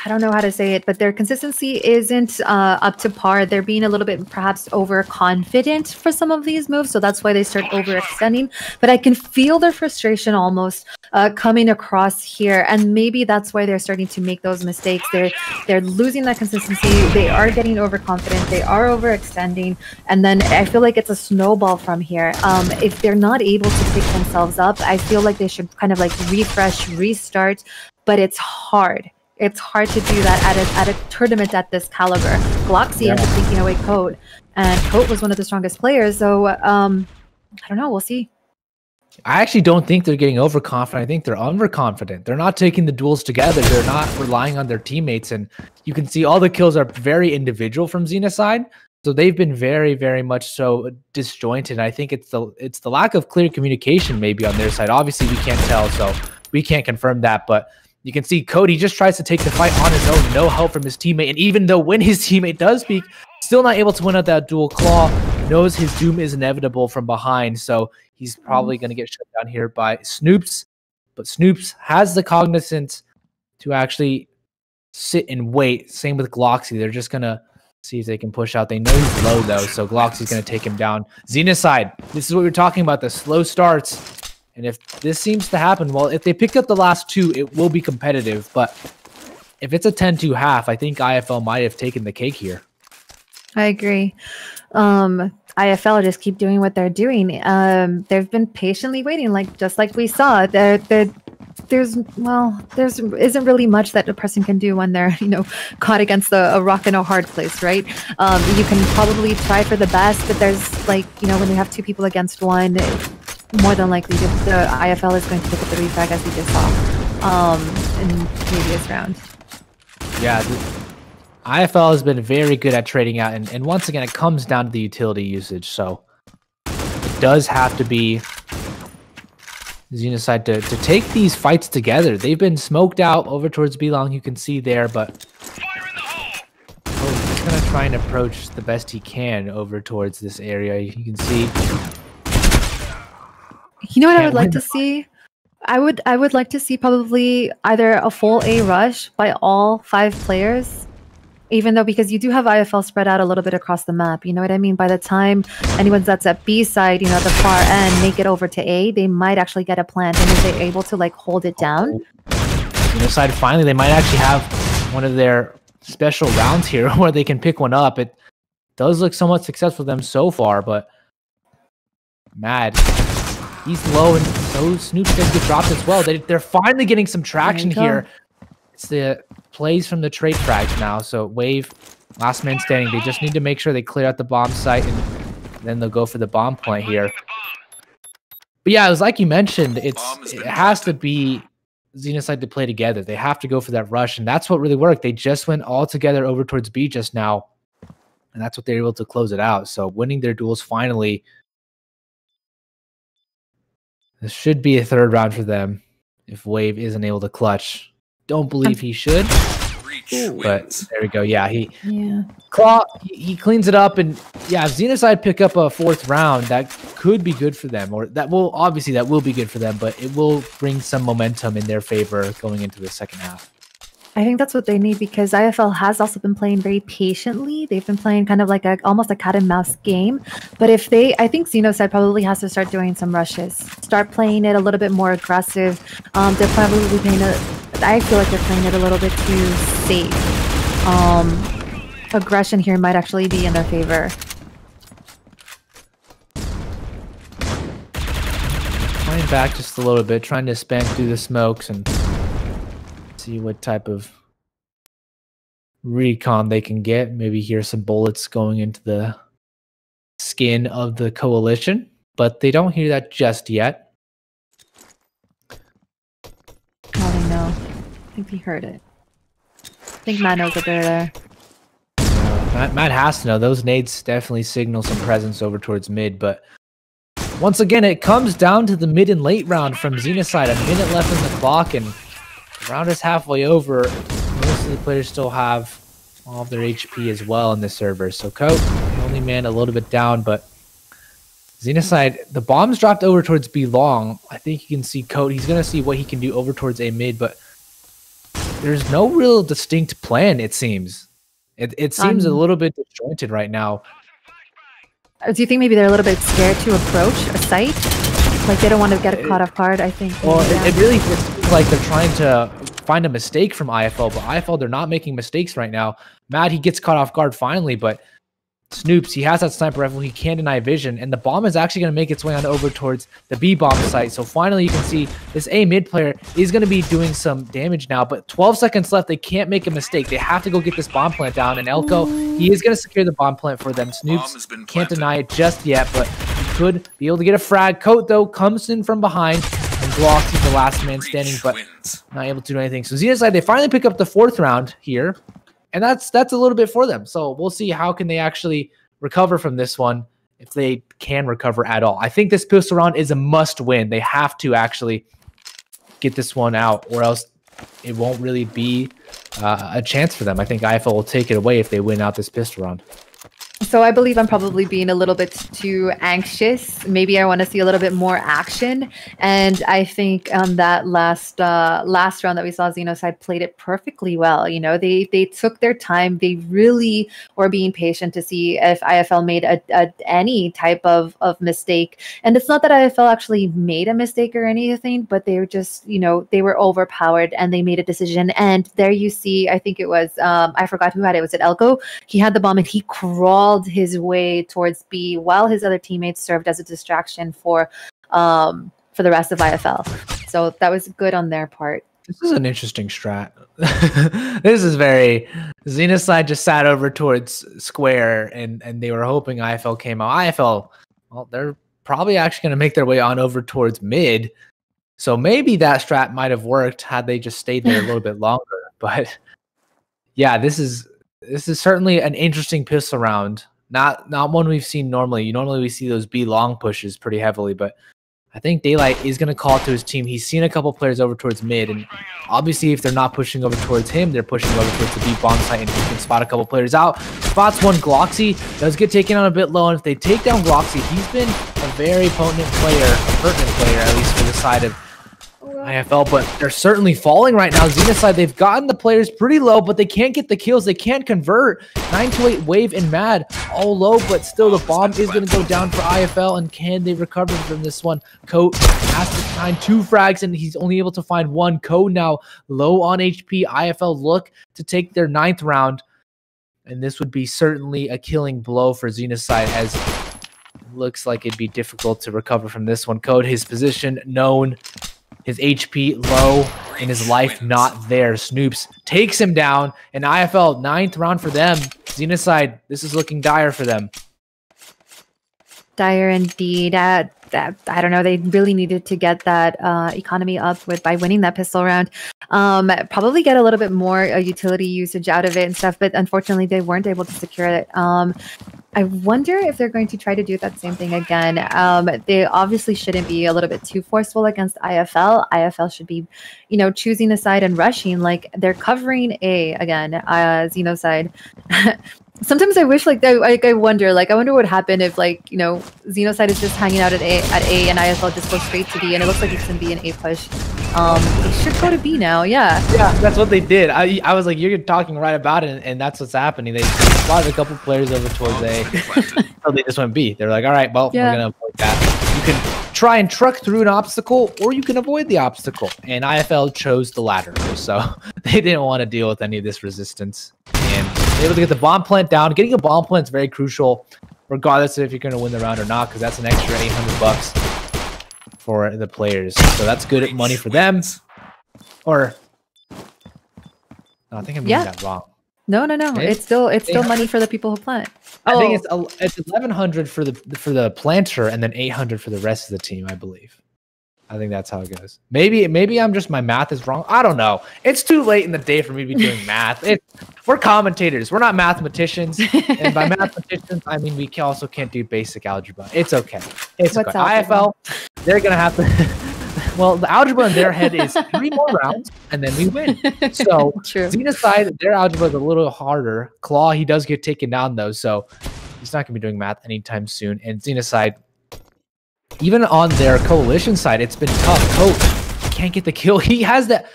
C: I don't know how to say it, but their consistency isn't uh, up to par. They're being a little bit perhaps overconfident for some of these moves, so that's why they start overextending. But I can feel their frustration almost uh, coming across here, and maybe that's why they're starting to make those mistakes. They're they're losing that consistency. They are getting overconfident. They are overextending, and then I feel like it's a snowball from here. Um, if they're not able to pick themselves up, I feel like they should kind of like refresh, restart. But it's hard. It's hard to do that at a, at a tournament at this caliber. Gloxy yeah. ends up taking away Coat, and Coat was one of the strongest players. So um, I don't know. We'll see.
A: I actually don't think they're getting overconfident. I think they're underconfident. They're not taking the duels together. They're not relying on their teammates. And you can see all the kills are very individual from Xenocide. So they've been very, very much so disjointed. I think it's the it's the lack of clear communication maybe on their side. Obviously, we can't tell, so we can't confirm that. But you can see Cody just tries to take the fight on his own, no help from his teammate. And even though when his teammate does speak, still not able to win out that duel claw, knows his doom is inevitable from behind. So he's probably going to get shut down here by Snoops. But Snoops has the cognizance to actually sit and wait. Same with Gloxy. They're just going to see if they can push out. They know he's low, though, so Gloxy's going to take him down. Xenocide, this is what we are talking about, the slow starts. And if this seems to happen, well, if they pick up the last two, it will be competitive. But if it's a 10-2 half, I think IFL might have taken the cake here.
C: I agree. Um, IFL just keep doing what they're doing. Um, they've been patiently waiting, like just like we saw. They're, they're, there's well, there's isn't really much that a person can do when they're you know caught against a, a rock and a hard place, right? Um, you can probably try for the best, but there's like you know when you have two people against one, more than likely the, the IFL is going to pick up the refrag as we just saw um, in the previous round.
A: Yeah, IFL has been very good at trading out, and, and once again, it comes down to the utility usage. So it does have to be Xenocide to, to take these fights together. They've been smoked out over towards B long, you can see there, but oh, he's gonna try and approach the best he can over towards this area. You can see.
C: You know what I
A: Can't
C: would like to see? I would I would like to see probably either a full A rush by all five players. Even though because you do have IFL spread out a little bit across the map, you know what I mean? By the time anyone that's at B side, you know, at the far end, make it over to A, they might actually get a plant and if they're able to like hold it down.
A: Xenocide finally, they might actually have one of their special rounds here where they can pick one up. It does look somewhat successful for them so far, but Mad, he's low and those Snoops does get dropped as well. They, they're finally getting some traction
C: go.
A: here. It's the plays from the trade frags now. So Wave, last man standing. They just need to make sure they clear out the bomb site and then they'll go for the bomb point here. But yeah, it was like you mentioned, it's it has to be Xenocide to play together. They have to go for that rush, and that's what really worked. They just went all together over towards B just now, and that's what they were able to close it out. So winning their duels finally. This should be a third round for them if Wave isn't able to clutch. Don't believe he should, but there we go. Yeah, he
C: Yeah.
A: Claw, he, he cleans it up, and yeah, if Xenocide pick up a fourth round, that could be good for them, or that will obviously that will be good for them, but it will bring some momentum in their favor going into the second half.
C: I think that's what they need because IFL has also been playing very patiently. They've been playing kind of like a almost a cat and mouse game. But if they, I think Xenocide probably has to start doing some rushes, start playing it a little bit more aggressive. Um, they're probably playing it. I feel like they're playing it a little bit too safe. Um, aggression here might actually be in their favor.
A: Playing back just a little bit, trying to span through the smokes and see what type of recon they can get. Maybe hear some bullets going into the skin of the coalition, but they don't hear that just yet.
C: Oh, they know. I think he heard it. I think Mad knows that they're there.
A: Mad, Mad has to know those nades definitely signal some presence over towards mid, but once again, it comes down to the mid and late round from Xenocide. A minute left in the clock, and round is halfway over. Most of the players still have all of their HP as well in this server. So Coat, only man a little bit down, but Xenocide, the bombs dropped over towards B long. I think you can see Coat. He's going to see what he can do over towards A mid, but there's no real distinct plan, it seems. It, it seems a
C: Um,
A: little bit disjointed right now.
C: Uh, Do you think maybe they're a little bit scared to approach a site? Like they don't want to get caught off guard. I think.
A: Well,
C: maybe,
A: it, it really it seems like they're trying to find a mistake from IFL, but IFL they're not making mistakes right now. Mad he gets caught off guard finally, but Snoops he has that sniper rifle. He can't deny vision, and the bomb is actually going to make its way on over towards the B bomb site. So finally, you can see this A mid player is going to be doing some damage now. But 12 seconds left. They can't make a mistake. They have to go get this bomb plant down. And Elko he is going to secure the bomb plant for them. Snoops can't deny it just yet, but he could be able to get a frag. Coat though comes in from behind and the last man standing, but not able to do anything. So Xenocide, they finally pick up the fourth round here, and that's that's a little bit for them. So we'll see how can they actually recover from this one if they can recover at all. I think this pistol round is a must win. They have to actually get this one out, or else it won't really be uh, a chance for them. I think IFL will take it away if they win out this pistol round.
C: So I believe I'm probably being a little bit too anxious. Maybe I want to see a little bit more action, and I think um, that last uh, last round that we saw, Xenocide played it perfectly well. You know, they they took their time. They really were being patient to see if IFL made a, a any type of of mistake. And it's not that IFL actually made a mistake or anything, but they were just you know they were overpowered and they made a decision. And there you see, I think it was um, I forgot who had it. Was it Elko? He had the bomb and he crawled his way towards B while his other teammates served as a distraction for um for the rest of IFL. So that was good on their part.
A: This is an interesting strat. this is very Xenocide just sat over towards Square and and they were hoping IFL came out. IFL, well, they're probably actually going to make their way on over towards mid. So maybe that strat might have worked had they just stayed there a little bit longer. But yeah, this is this is certainly an interesting pistol round. Not not one we've seen normally. You normally we see those B long pushes pretty heavily, but I think Daylight is going to call to his team. He's seen a couple players over towards mid, and obviously, if they're not pushing over towards him, they're pushing over towards the B bomb site, and he can spot a couple players out. Spots one Gloxy, does get taken on a bit low, and if they take down Gloxy, he's been a very potent player, a pertinent player, at least for the side of IFL, but they're certainly falling right now. Xenocide, they've gotten the players pretty low, but they can't get the kills. They can't convert. 928 Wave and Mad all low, but still the bomb is going to go down for IFL, and can they recover from this one? Coat has to find two frags, and he's only able to find one. Code now low on HP. IFL look to take their ninth round, and this would be certainly a killing blow for Xenocide as looks like it'd be difficult to recover from this one. Code, his position known his HP low and his life not there. Snoops takes him down. And IFL ninth round for them. Xenocide, this is looking dire for them.
C: Dire indeed. Uh, that I don't know. They really needed to get that uh, economy up with by winning that pistol round. Um, probably get a little bit more uh, utility usage out of it and stuff, but unfortunately they weren't able to secure it. Um, I wonder if they're going to try to do that same thing again. Um, they obviously shouldn't be a little bit too forceful against IFL. IFL should be, you know, choosing a side and rushing. Like they're covering A again, uh, Xenocide. Sometimes I wish, like, I, like I wonder, like, I wonder what happened if, like, you know, Xenocide is just hanging out at A, at A, and IFL just goes straight to B, and it looks like it's gonna be an A push. Um, they should go to B now, yeah.
A: Yeah, that's what they did. I I was like, you're talking right about it, and, and that's what's happening. They spotted a couple players over towards A, so they just went B. They're like, all right, well,
C: Yeah.
A: we're gonna avoid that. You can try and truck through an obstacle, or you can avoid the obstacle. And IFL chose the latter, so they didn't want to deal with any of this resistance. And they were able to get the bomb plant down. Getting a bomb plant is very crucial, regardless of if you're going to win the round or not, because that's an extra 800 bucks for the players. So that's good money for them. Or no, I think I'm
C: Yeah.
A: getting that wrong.
C: No, no, no.
A: They-
C: It's still it's still money for the people who plant.
A: I think
C: Oh.
A: it's it's 1100 for the for the planter and then 800 for the rest of the team, I believe. I think that's how it goes. Maybe maybe I'm just my math is wrong. I don't know. It's too late in the day for me to be doing math. It, we're commentators. We're not mathematicians. and by mathematicians, I mean we can also can't do basic algebra. It's okay. It's
C: What's
A: okay. IFL, they're gonna have to. well, the algebra in their head is three more rounds and then we win. So
C: True.
A: Xenocide, their algebra is a little harder. Claw, he does get taken down though, so he's not gonna be doing math anytime soon. And Xenocide, even on their coalition side, it's been tough. Coach can't get the kill. He has that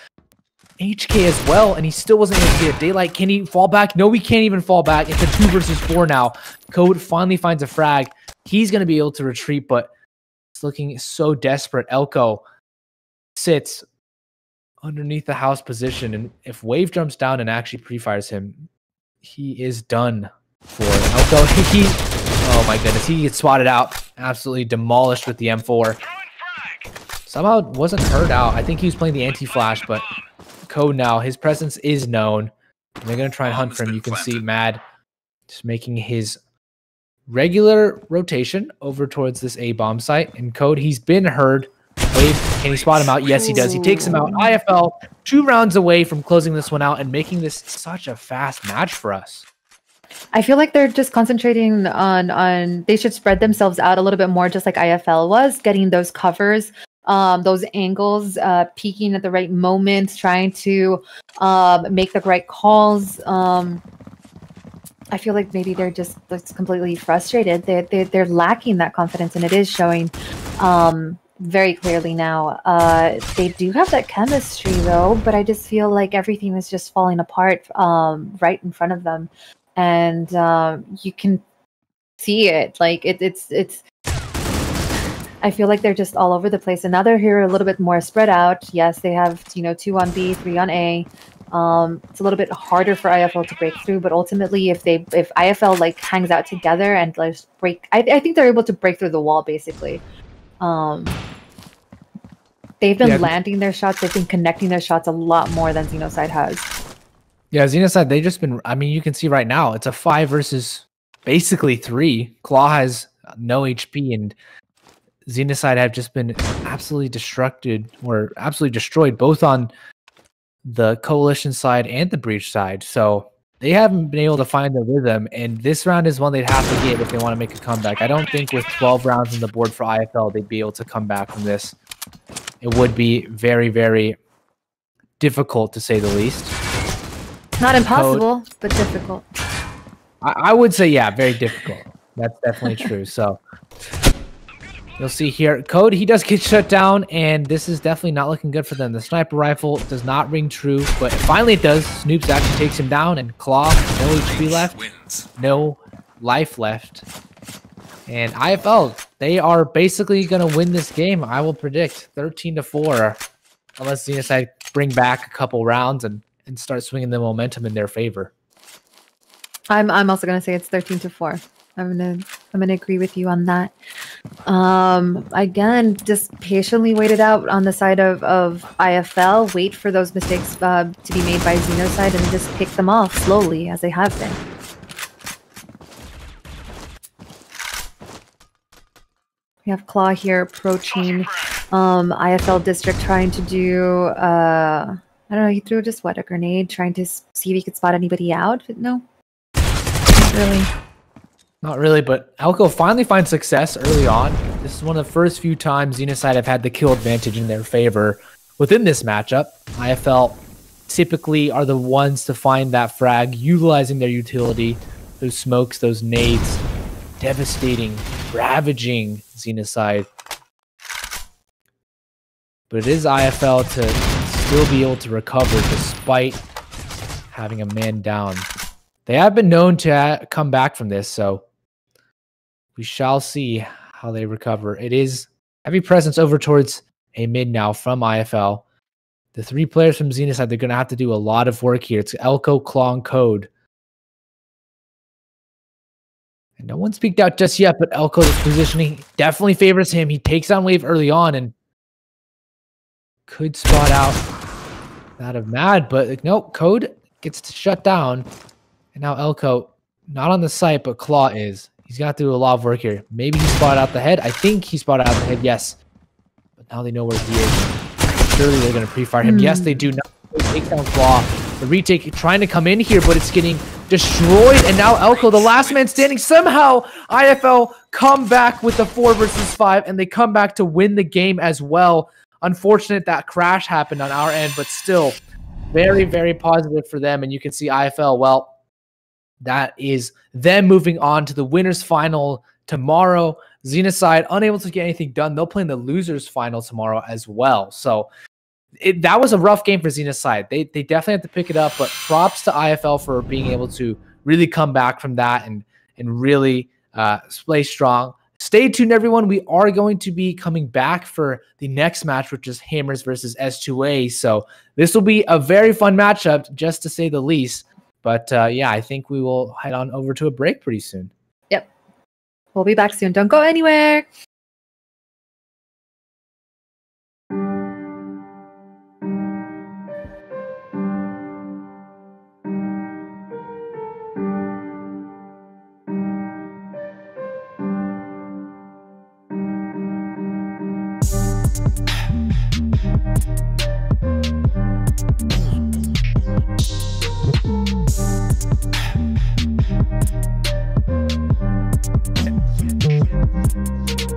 A: HK as well, and he still wasn't able to get a daylight. Can he fall back? No, he can't even fall back. It's a two versus four now. Code finally finds a frag. He's gonna be able to retreat, but it's looking so desperate. Elko sits underneath the house position, and if Wave jumps down and actually pre-fires him, he is done for. Elko, he, oh my goodness, he gets spotted out, absolutely demolished with the M4. Somehow wasn't hurt out. I think he was playing the anti-flash, but Code now, his presence is known. And they're gonna try and hunt for him. You can see Mad just making his regular rotation over towards this A bomb site. And Code, he's been heard. Wave, can he spot him out? Yes, he does. He takes him out. IFL two rounds away from closing this one out and making this such a fast match for us.
C: I feel like they're just concentrating on on they should spread themselves out a little bit more, just like IFL was, getting those covers, um, those angles, uh, peaking at the right moments, trying to um, make the right calls. Um, I feel like maybe they're just completely frustrated. They they they're lacking that confidence, and it is showing um, very clearly now. Uh, they do have that chemistry though, but I just feel like everything is just falling apart um, right in front of them and um, you can see it. Like it, it's it's i feel like they're just all over the place. And now they're here a little bit more spread out. Yes they have you know two on b three on a. Um, it's a little bit harder for ifl to break through but ultimately if they if ifl like hangs out together and like break I, I think they're able to break through the wall basically. Um they've been
A: Yeah.
C: landing their shots. They've been connecting their shots a lot more than xenocide has
A: Yeah, Xenocide, they just been. I mean, you can see right now it's a five versus basically three. Claw has no HP, and Xenocide have just been absolutely destructed or absolutely destroyed both on the coalition side and the breach side. So they haven't been able to find the rhythm, and this round is one they'd have to get if they want to make a comeback. I don't think with 12 rounds on the board for IFL, they'd be able to come back from this. It would be very, very difficult to say the least.
C: Not impossible, but difficult.
A: I, I would say, yeah, very difficult. That's definitely true. So you'll see here, Code, he does get shut down, and this is definitely not looking good for them. The sniper rifle does not ring true, but finally it does. Snoops actually takes him down, and Claw, no HP left, no life left. And IFL, they are basically going to win this game. I will predict 13 to 4, unless Xenocide bring back a couple rounds and, and start swinging the momentum in their favor.
C: I'm I'm also gonna say it's 13 to 4. I'm gonna I'm gonna agree with you on that. Um again, just patiently wait it out on the side of, of IFL, wait for those mistakes uh, to be made by Xenocide and just pick them off slowly as they have been. We have Claw here approaching um, IFL district trying to do uh, I don't know, he threw just what, a grenade, trying to see if he could spot anybody out, but no. Not really.
A: Not really, but Elko finally finds success early on. This is one of the first few times Xenocide have had the kill advantage in their favor within this matchup. IFL typically are the ones to find that frag, utilizing their utility, those smokes, those nades, devastating, ravaging Xenocide. But it is IFL to still be able to recover despite having a man down. They have been known to come back from this, so we shall see how they recover. It is heavy presence over towards a mid now from IFL. The three players from Xenocide, they're going to have to do a lot of work here. It's Elko, and Code. And no one speaked out just yet, but Elko's positioning definitely favors him. He takes on Wave early on and could spot out that of Mad, but like, nope, Code gets shut down. And now Elko, not on the site, but Claw is. He's got to do a lot of work here. Maybe he spotted out the head. I think he spotted out the head, yes. But now they know where he is. Surely they're going to pre-fire him. Yes, they do. Hmm. Now they take down Claw. The retake trying to come in here, but it's getting destroyed. And now Elko, the last man standing, somehow IFL come back with the four versus five, and they come back to win the game as well. Unfortunate that crash happened on our end, but still very, very positive for them. And you can see IFL, well, that is them moving on to the winners final tomorrow. Xenocide unable to get anything done. They'll play in the losers final tomorrow as well. So it, that was a rough game for Xenocide. They they definitely have to pick it up, but props to IFL for being able to really come back from that and and really uh, play strong. Stay tuned, everyone. We are going to be coming back for the next match, which is Hammers versus S2A. So this will be a very fun matchup, just to say the least. But uh, yeah, I think we will head on over to a break pretty soon.
C: Yep. We'll be back soon. Don't go anywhere.
E: Pick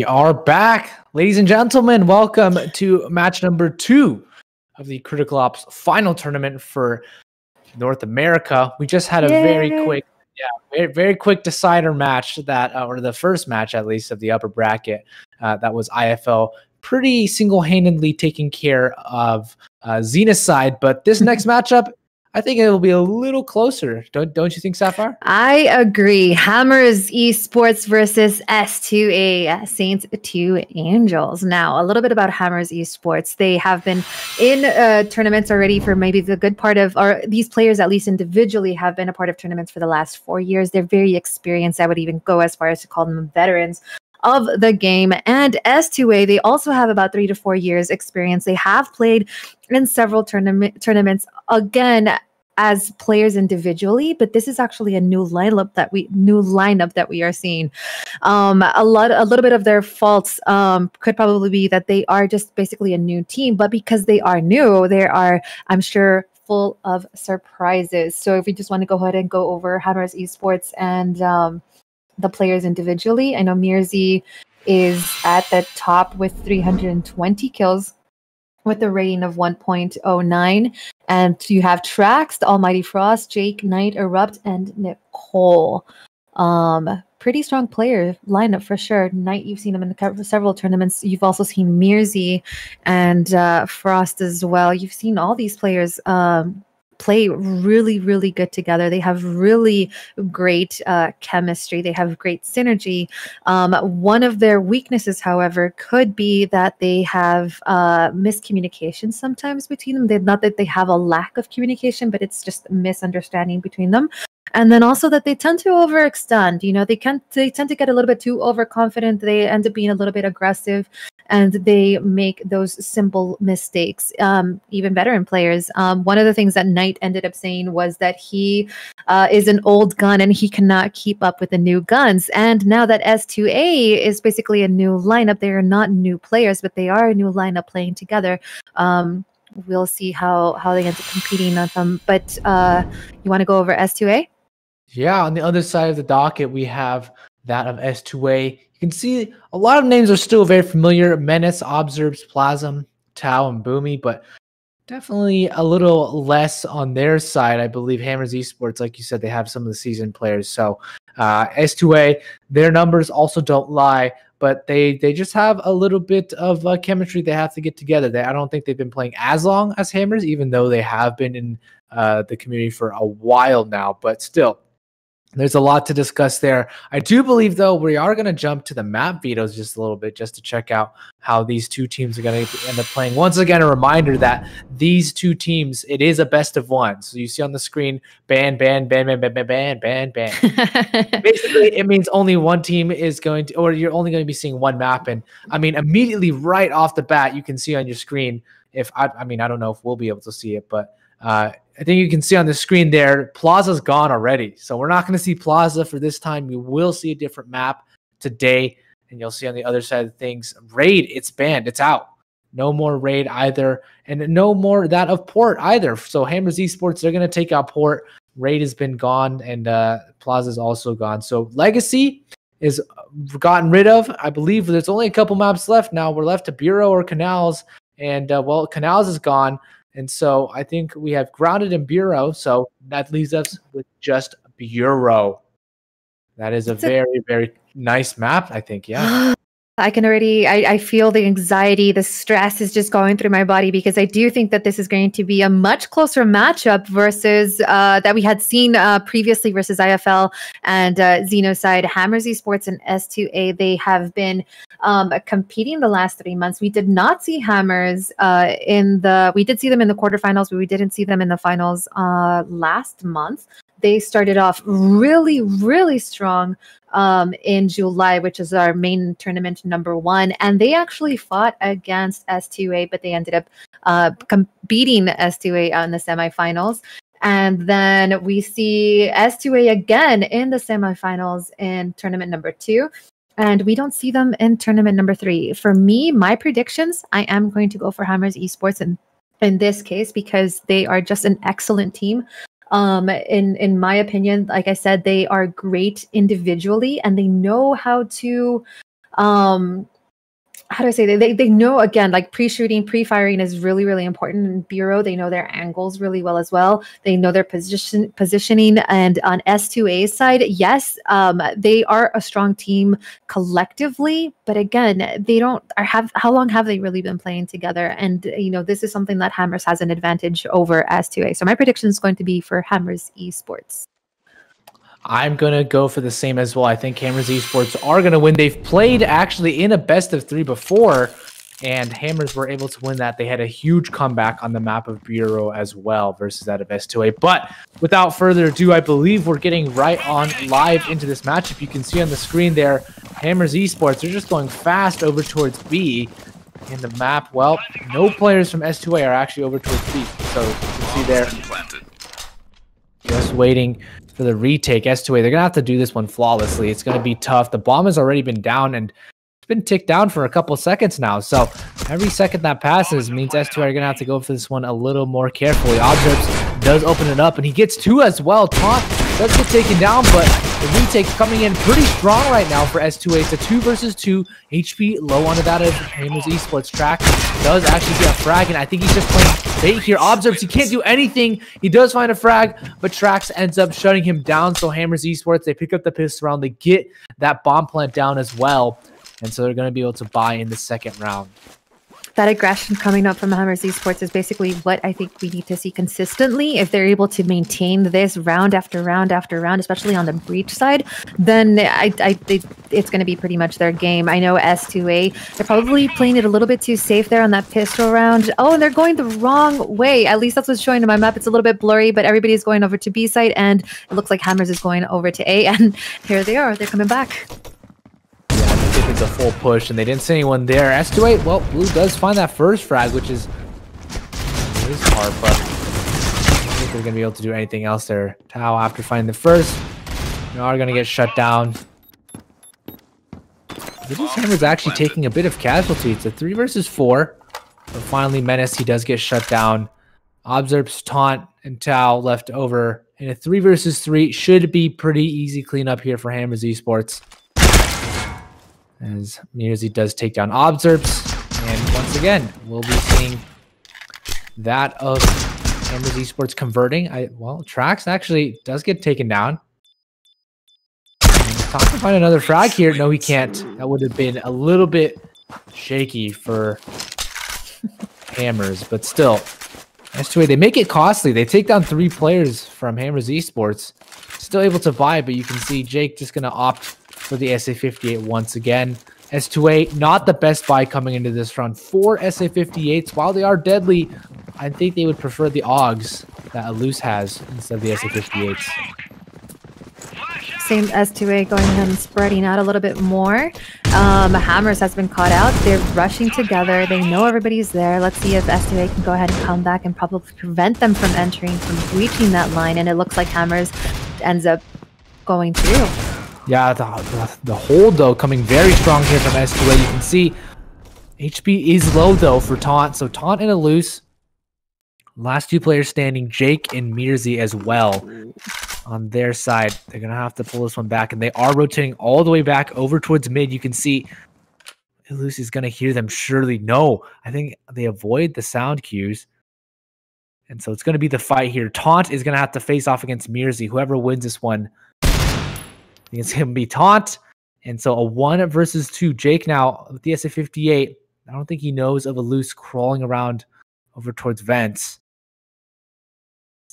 A: We are back, ladies and gentlemen. Welcome to match number two of the Critical Ops final tournament for North America. We just had a very quick, yeah, very, very quick decider match that, uh, or the first match at least of the upper bracket. Uh, that was IFL pretty single-handedly taking care of uh, Xenocide, but this next matchup, I think it will be a little closer. Don't don't you think, Sapphire?
C: I agree. Hammers Esports versus S2A Saints 2 Angels. Now, a little bit about Hammers Esports. They have been in uh, tournaments already for maybe the good part of, or these players, at least individually, have been a part of tournaments for the last four years. They're very experienced. I would even go as far as to call them veterans of the game. And S2A, they also have about three to four years experience. They have played in several tournament tournaments again as players individually, but this is actually a new lineup that we new lineup that we are seeing. Um, a lot, a little bit of their faults um, could probably be that they are just basically a new team, but because they are new, they are, I'm sure, full of surprises. So if we just want to go ahead and go over Hammers Esports and um, the players individually, I know Mirzi is at the top with 320 kills with a rating of 1.09. And you have Trax, Almighty Frost, Jake, Knight, Erupt, and Nicole. Um, pretty strong player lineup for sure. Knight, you've seen him in the several tournaments. You've also seen Mirzi and uh, Frost as well. You've seen all these players um, play really, really good together. They have really great uh, chemistry. They have great synergy. Um, one of their weaknesses, however, could be that they have uh, miscommunication sometimes between them. They, not that they have a lack of communication, but it's just misunderstanding between them. And then also that they tend to overextend. You know, they can they tend to get a little bit too overconfident. They end up being a little bit aggressive, and they make those simple mistakes. Um, even veteran players. Um, one of the things that Knight ended up saying was that he uh, is an old gun and he cannot keep up with the new guns. And now that S2A is basically a new lineup, they are not new players, but they are a new lineup playing together. Um, we'll see how how they end up competing on them. But uh, you want to go over S2A?
A: Yeah, on the other side of the docket, we have that of S2A. You can see a lot of names are still very familiar Menace, Observes, Plasm, Tau, and Boomy, but definitely a little less on their side. I believe Hammers Esports, like you said, they have some of the seasoned players. So uh, S2A, their numbers also don't lie, but they they just have a little bit of uh, chemistry they have to get together. They, I don't think they've been playing as long as Hammers, even though they have been in uh, the community for a while now, but still. There's a lot to discuss there. I do believe, though, we are going to jump to the map vetoes just a little bit just to check out how these two teams are going to end up playing. Once again, a reminder that these two teams, it is a best of one. So you see on the screen, ban, ban, ban, ban, ban, ban, ban, ban, ban. Basically, it means only one team is going to, or you're only going to be seeing one map. And I mean, immediately right off the bat, you can see on your screen. If I, I mean, I don't know if we'll be able to see it, but uh, I think you can see on the screen there, Plaza's gone already. So we're not going to see Plaza for this time. We will see a different map today. And you'll see on the other side of things, Raid, it's banned. It's out. No more Raid either. And no more that of Port either. So Hammers Esports, they're going to take out Port. Raid has been gone and uh, Plaza's also gone. So Legacy is gotten rid of. I believe there's only a couple maps left now. We're left to Bureau or Canals. And uh, well, Canals is gone. And so I think we have grounded in Bureau. So that leaves us with just Bureau. That is a
C: It's a-
A: very, very nice map, I think. Yeah.
C: I can already I, I feel the anxiety, the stress is just going through my body because I do think that this is going to be a much closer matchup versus uh, that we had seen uh, previously versus IFL and uh, Xenocide, Hammers Esports and S2A. They have been um, competing the last three months. We did not see Hammers uh, in the we did see them in the quarterfinals, but we didn't see them in the finals uh, last month. They started off really, really strong um, in July, which is our main tournament number one. And they actually fought against S2A, but they ended up uh, com- beating S2A in the semifinals. And then we see S2A again in the semifinals in tournament number two. And we don't see them in tournament number three. For me, my predictions, I am going to go for Hammers Esports in, in this case because they are just an excellent team. Um, in in my opinion, like I said, they are great individually and they know how to um how do I say they, they they know again like pre-shooting, pre-firing is really really important in Bureau. They know their angles really well as well. They know their position positioning and on S2A side, yes, um, they are a strong team collectively, but again, they don't have how long have they really been playing together? And you know, this is something that Hammers has an advantage over S2A. So my prediction is going to be for Hammers Esports.
A: I'm gonna go for the same as well. I think Hammers Esports are gonna win. They've played actually in a best of three before, and Hammers were able to win that. They had a huge comeback on the map of Bureau as well versus that of S2A. But without further ado, I believe we're getting right on live into this matchup. You can see on the screen there, Hammers Esports. They're just going fast over towards B. In the map, well, no players from S2A are actually over towards B. So you can see there, just waiting for the retake. S2A, they're gonna have to do this one flawlessly. It's gonna be tough. The bomb has already been down and it's been ticked down for a couple seconds now. So every second that passes means S2A are gonna have to go for this one a little more carefully. Observes does open it up and he gets two as well. Taunt does get taken down, but the retake coming in pretty strong right now for S2A. It's a two versus two. HP low onto that of Hammers Esports Trax. Does actually get a frag, and I think he's just playing bait here. Observes, he can't do anything. He does find a frag, but Trax ends up shutting him down. So Hammers Esports, they pick up the pistol round. They get that bomb plant down as well. And so they're going to be able to buy in the second round
C: that aggression coming up from Hammers Esports is basically what I think we need to see consistently. If they're able to maintain this round after round after round, especially on the breach side, then I, I it, it's going to be pretty much their game. I know S2A, they're probably playing it a little bit too safe there on that pistol round. Oh, and they're going the wrong way. At least that's what's showing in my map. It's a little bit blurry, but everybody's going over to B site, and it looks like Hammers is going over to A, and here they are. They're coming back
A: it's a full push, and they didn't see anyone there. S2A, well, Blue does find that first frag, which is his part, but I don't think they're going to be able to do anything else there. Tao, after finding the first, you are going to get shut down. British Hammer's actually taking a bit of casualty. It's a three versus four. But finally, Menace, he does get shut down. Observes Taunt and Tao left over. And a three versus three should be pretty easy cleanup here for Hammers Esports as Mirzi does take down Observes. And once again, we'll be seeing that of Hammers Esports converting. I Well, Trax actually does get taken down. Time to find another frag here. No, he can't. That would have been a little bit shaky for Hammers, but still. S2A, they make it costly. They take down three players from Hammers Esports. Still able to buy, but you can see Jake just going to opt for the SA58 once again. S2A, not the best buy coming into this run. Four SA58s, while they are deadly, I think they would prefer the AUGs that Alus has instead of the SA58s.
C: Same S2A going and spreading out a little bit more. Um, Hammers has been caught out. They're rushing together. They know everybody's there. Let's see if S2A can go ahead and come back and probably prevent them from entering, from reaching that line. And it looks like Hammers ends up going through.
A: Yeah, the, the, the hold, though, coming very strong here from S2A. You can see HP is low, though, for Taunt. So Taunt and Alus. Last two players standing, Jake and Mirzi as well on their side. They're going to have to pull this one back, and they are rotating all the way back over towards mid. You can see Alus is going to hear them surely. No, I think they avoid the sound cues. And so it's going to be the fight here. Taunt is going to have to face off against Mirzi. Whoever wins this one it's going to be taunt. And so a one versus two. Jake now with the SA 58. I don't think he knows of Alus crawling around over towards vents.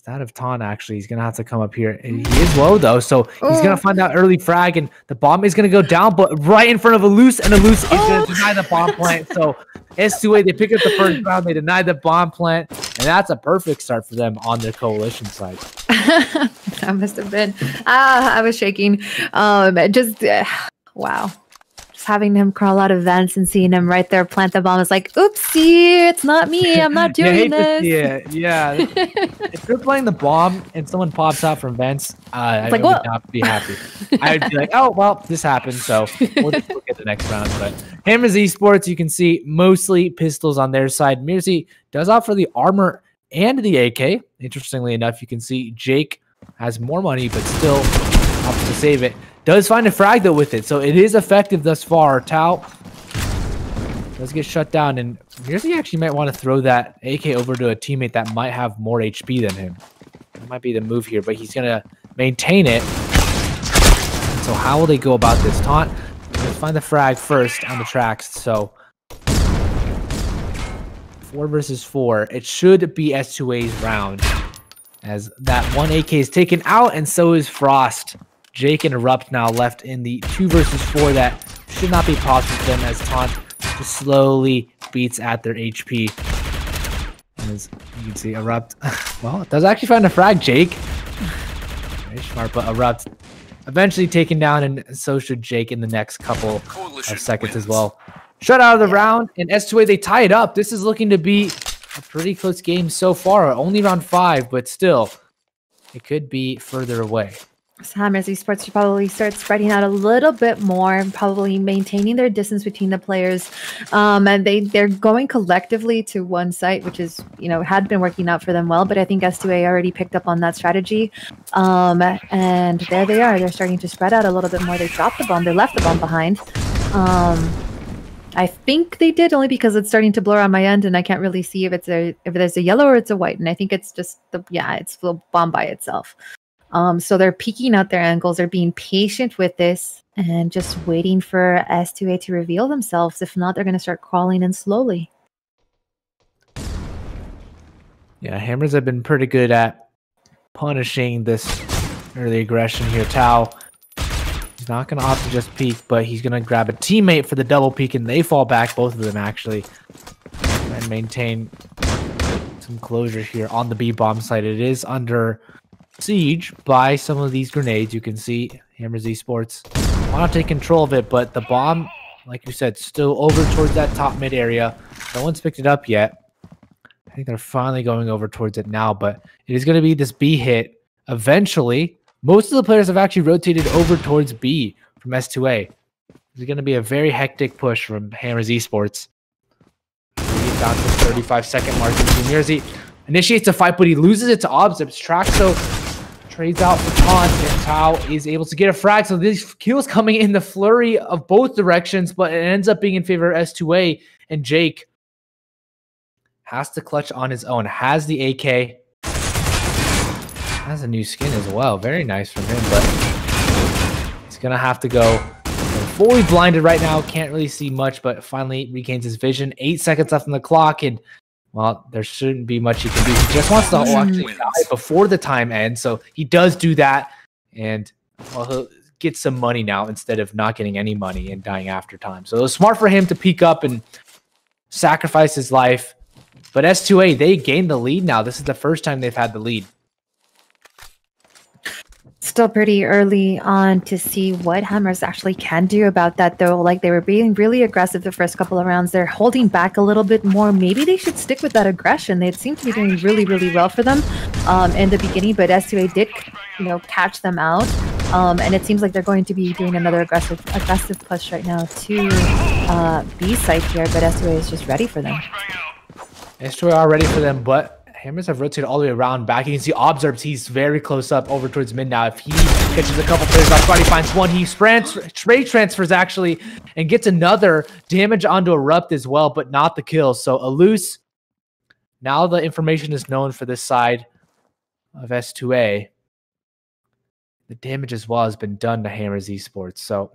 A: Instead of taunt, actually, he's going to have to come up here. And he is low, though. So he's going to find that early frag, and the bomb is going to go down, but right in front of Alus, and Alus is going to deny the bomb plant. So S2A, they pick up the first round. They deny the bomb plant, and that's a perfect start for them on their coalition side.
C: that must have been. Ah, I was shaking. Um, just uh, wow. Having him crawl out of vents and seeing him right there plant the bomb is like, oopsie, it's not me. I'm not doing this.
A: it. Yeah. if you're playing the bomb and someone pops out from vents, uh, I
C: like,
A: would
C: what?
A: not be happy. I would be like, oh, well, this happened, so we'll just look at the next round. But Hammers Esports, you can see mostly pistols on their side. Mirzi does offer the armor and the AK. Interestingly enough, you can see Jake has more money, but still opts to save it. Does find a frag though with it, so it is effective thus far. Tau does get shut down, and Mirzi actually might want to throw that AK over to a teammate that might have more HP than him. That might be the move here, but he's gonna maintain it. So how will they go about this? Taunt, let's find the frag first on the tracks. So four versus four. It should be S2A's round, as that one AK is taken out, and so is Frost. Jake and Erupt now left in the two versus four that should not be possible for them as Taunt just slowly beats at their HP. As you can see, Erupt, well, it does actually find a frag, Jake. Very smart, but Erupt eventually taken down, and so should Jake in the next couple of seconds as well. Shut out of the round, and S2A, they tie it up. This is looking to be a pretty close game so far. Only round five, but still, it could be further away.
C: So Hammers sports, should probably start spreading out a little bit more, probably maintaining their distance between the players. Um, and they they're going collectively to one site, which is you know had been working out for them well. But I think S2A already picked up on that strategy. Um, and there they are. They're starting to spread out a little bit more. They dropped the bomb. They left the bomb behind. Um, I think they did only because it's starting to blur on my end, and I can't really see if it's a if there's a yellow or it's a white. And I think it's just the yeah, it's the bomb by itself. Um, so they're peeking out their angles. They're being patient with this and just waiting for S2A to reveal themselves. If not, they're going to start crawling in slowly.
A: Yeah, Hammers have been pretty good at punishing this early aggression here. Tau, he's not going to opt to just peek, but he's going to grab a teammate for the double peek, and they fall back, both of them actually, and maintain some closure here on the B bomb site. It is under siege by some of these grenades. You can see Hammers Esports want to take control of it, but the bomb, like you said, still over towards that top mid area. No one's picked it up yet. I think they're finally going over towards it now, but it is going to be this B hit. Eventually, most of the players have actually rotated over towards B from S2A. It's going to be a very hectic push from Hammers Esports. Down to the 35 second mark. Mirzi initiates a fight, but he loses it to Observes. Traxo trades out for taunt, and Tau is able to get a frag. So these kills coming in the flurry of both directions, but it ends up being in favor of S2A. And Jake has to clutch on his own. Has the AK. Has a new skin as well. Very nice from him, but he's gonna have to go fully blinded right now. Can't really see much, but finally regains his vision. Eight seconds left on the clock, and well, there shouldn't be much he can do. He just wants to actually die before the time ends, so he does do that, and well, he'll get some money now instead of not getting any money and dying after time. So it was smart for him to peek up and sacrifice his life. But S2A, they gained the lead now. This is the first time they've had the lead.
C: Still pretty early on to see what Hammers actually can do about that, though. Like they were being really aggressive the first couple of rounds. They're holding back a little bit more. Maybe they should stick with that aggression. They seem to be doing really, really well for them um, in the beginning, but S2A did, you know, catch them out. Um, and it seems like they're going to be doing another aggressive, aggressive push right now to uh, B site here, but S2A is just ready for them.
A: S2A are ready for them, but Hammers have rotated all the way around back. You can see Observes, he's very close up over towards mid now. If he catches a couple players off guard, he finds one. He spray transfers actually and gets another damage onto Erupt as well, but not the kill. So Eluse, now the information is known for this side of S2A. The damage as well has been done to Hammers Esports. So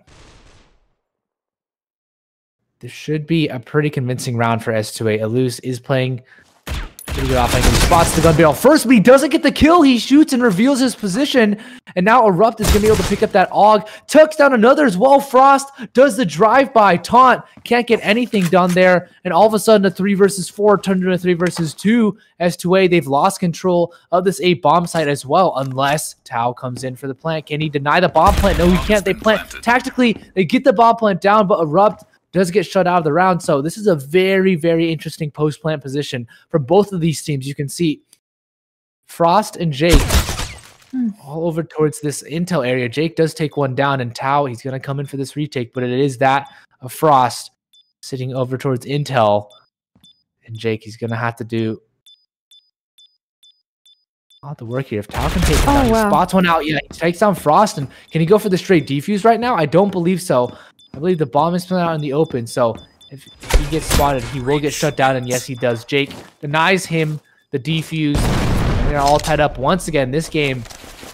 A: this should be a pretty convincing round for S2A. Eluse is playing Pretty good off angle. He spots the gun barrel first, but he doesn't get the kill. He shoots and reveals his position. And now Erupt is going to be able to pick up that AUG. Tucks down another as well. Frost does the drive-by. Taunt can't get anything done there. And all of a sudden, a 3 versus 4 turned into a 3 versus 2. S2A, they've lost control of this A bomb site as well, unless Tau comes in for the plant. Can he deny the bomb plant? No, he can't. They plant. Tactically, they get the bomb plant down, but Erupt does get shut out of the round. So this is a very, very interesting post plant position for both of these teams. You can see Frost and Jake hmm. all over towards this intel area. Jake does take one down, and Tau he's gonna come in for this retake, but it is that of Frost sitting over towards intel, and Jake he's gonna have to do. A lot to work here. If Tau can take one
C: Oh, wow.
A: spots one out. Yeah, he takes down Frost, and can he go for the straight defuse right now? I don't believe so. I believe the bomb is planted out in the open, so if he gets spotted, he will get shut down, and yes, he does. Jake denies him the defuse, and they're all tied up once again. This game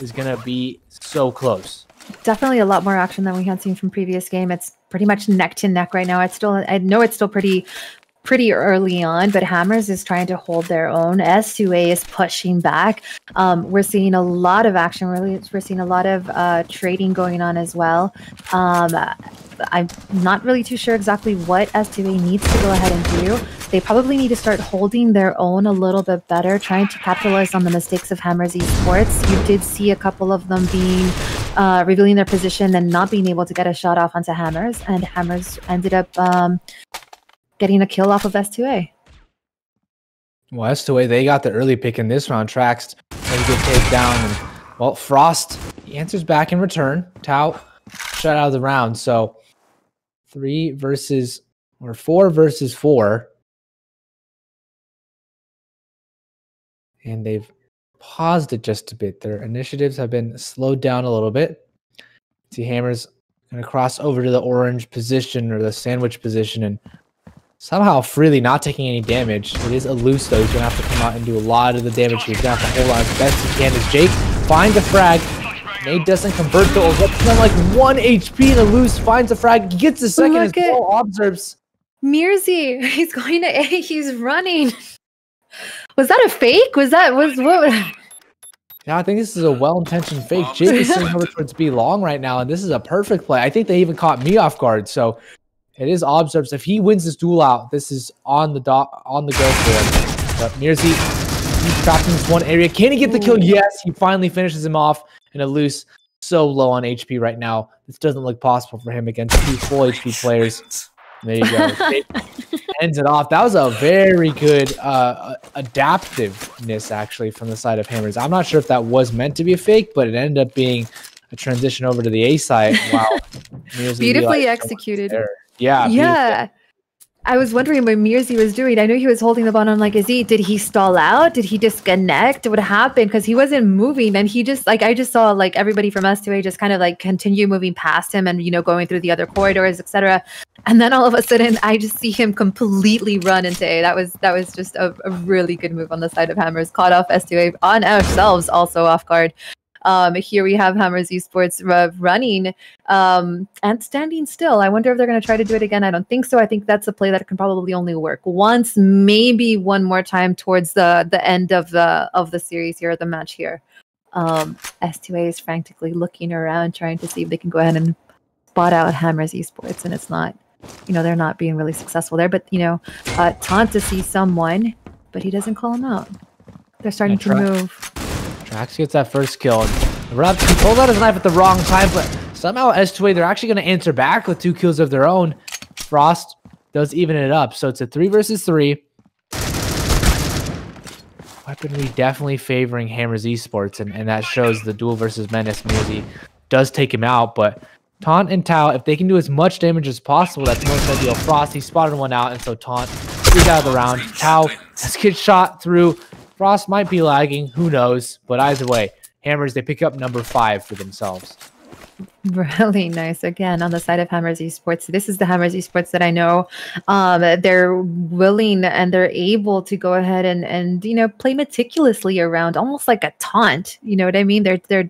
A: is gonna be so close.
C: definitely a lot more action than we had seen from previous game. It's pretty much neck to neck right now. It's still I know it's still pretty pretty early on, but Hammers is trying to hold their own. S2A is pushing back. Um, we're seeing a lot of action. Really, we're seeing a lot of uh, trading going on as well. Um, I'm not really too sure exactly what S2A needs to go ahead and do. They probably need to start holding their own a little bit better, trying to capitalize on the mistakes of Hammers Esports. You did see a couple of them being uh, revealing their position and not being able to get a shot off onto Hammers, and Hammers ended up um, getting a kill off of S2A.
A: Well, that's the way they got the early pick in this round. Trax they get taken down, and well, Frost he answers back in return. Tau shut out of the round, so three versus or four versus four, and they've paused it just a bit. Their initiatives have been slowed down a little bit. See, Hammers gonna cross over to the orange position or the sandwich position and somehow freely not taking any damage. It is Alus though. He's gonna have to come out and do a lot of the damage. He's gonna have to hold on as best he can. As Jake finds a frag, Nate doesn't convert though. Erupts on like one HP and Alus finds a frag. He gets the second as
C: Look at-
A: well. Observes.
C: Mirzi, he's going to A. He's running. Was that a fake? Was that was what?
A: Yeah, I think this is a well-intentioned fake. Jake is sitting over towards B long right now, and this is a perfect play. I think they even caught me off guard. So it is observes. If he wins this duel out, this is on the dot on the go for him. But Mirzi, he's trapped in this one area. Can he get the kill? Yes, he finally finishes him off in Alus. So low on HP right now. This doesn't look possible for him against two full HP players. There you go. Ends it off. That was a very good uh, adaptiveness, actually, from the side of Hammers. I'm not sure if that was meant to be a fake, but it ended up being a transition over to the A side. Wow.
C: Beautifully
A: realized so much
C: executed.
A: Yeah.
C: yeah. I was wondering what Mirzi was doing. I knew he was holding the ball. I'm like, is he? Did he stall out? Did he disconnect? What happened? Because he wasn't moving, and he just like I just saw like everybody from S2A just kind of like continue moving past him, and you know going through the other corridors, etc. And then all of a sudden, I just see him completely run into A. That was that was just a, a really good move on the side of Hammers. Caught off S2A on ourselves, also off guard. Um, here we have Hammers Esports uh, running um, and standing still. I wonder if they're going to try to do it again. I don't think so. I think that's a play that can probably only work once, maybe one more time towards the the end of the of the series here, the match here. Um, S2A is frantically looking around, trying to see if they can go ahead and spot out Hammers Esports, and it's not. You know, they're not being really successful there. But you know, uh, Taunt to see someone, but he doesn't call him out. They're starting to move.
A: Trax gets that first kill. Erupt, he pulled out his knife at the wrong time, but somehow S2A, they're actually going to answer back with two kills of their own. Frost does even it up. So it's a three versus three. Weaponry definitely favoring Hammers Esports, and, and that shows the duel versus Menace Mirzi does take him out, but Taunt and Tau, if they can do as much damage as possible, that's most ideal. Frost, he spotted one out, and so Taunt is out of the round. Tau has get shot through. Frost might be lagging, who knows? But either way, Hammers, they pick up number five for themselves.
C: Really nice. Again, on the side of Hammers Esports. This is the Hammers Esports that I know. Um, they're willing and they're able to go ahead and and you know play meticulously around, almost like a taunt. You know what I mean? They're they're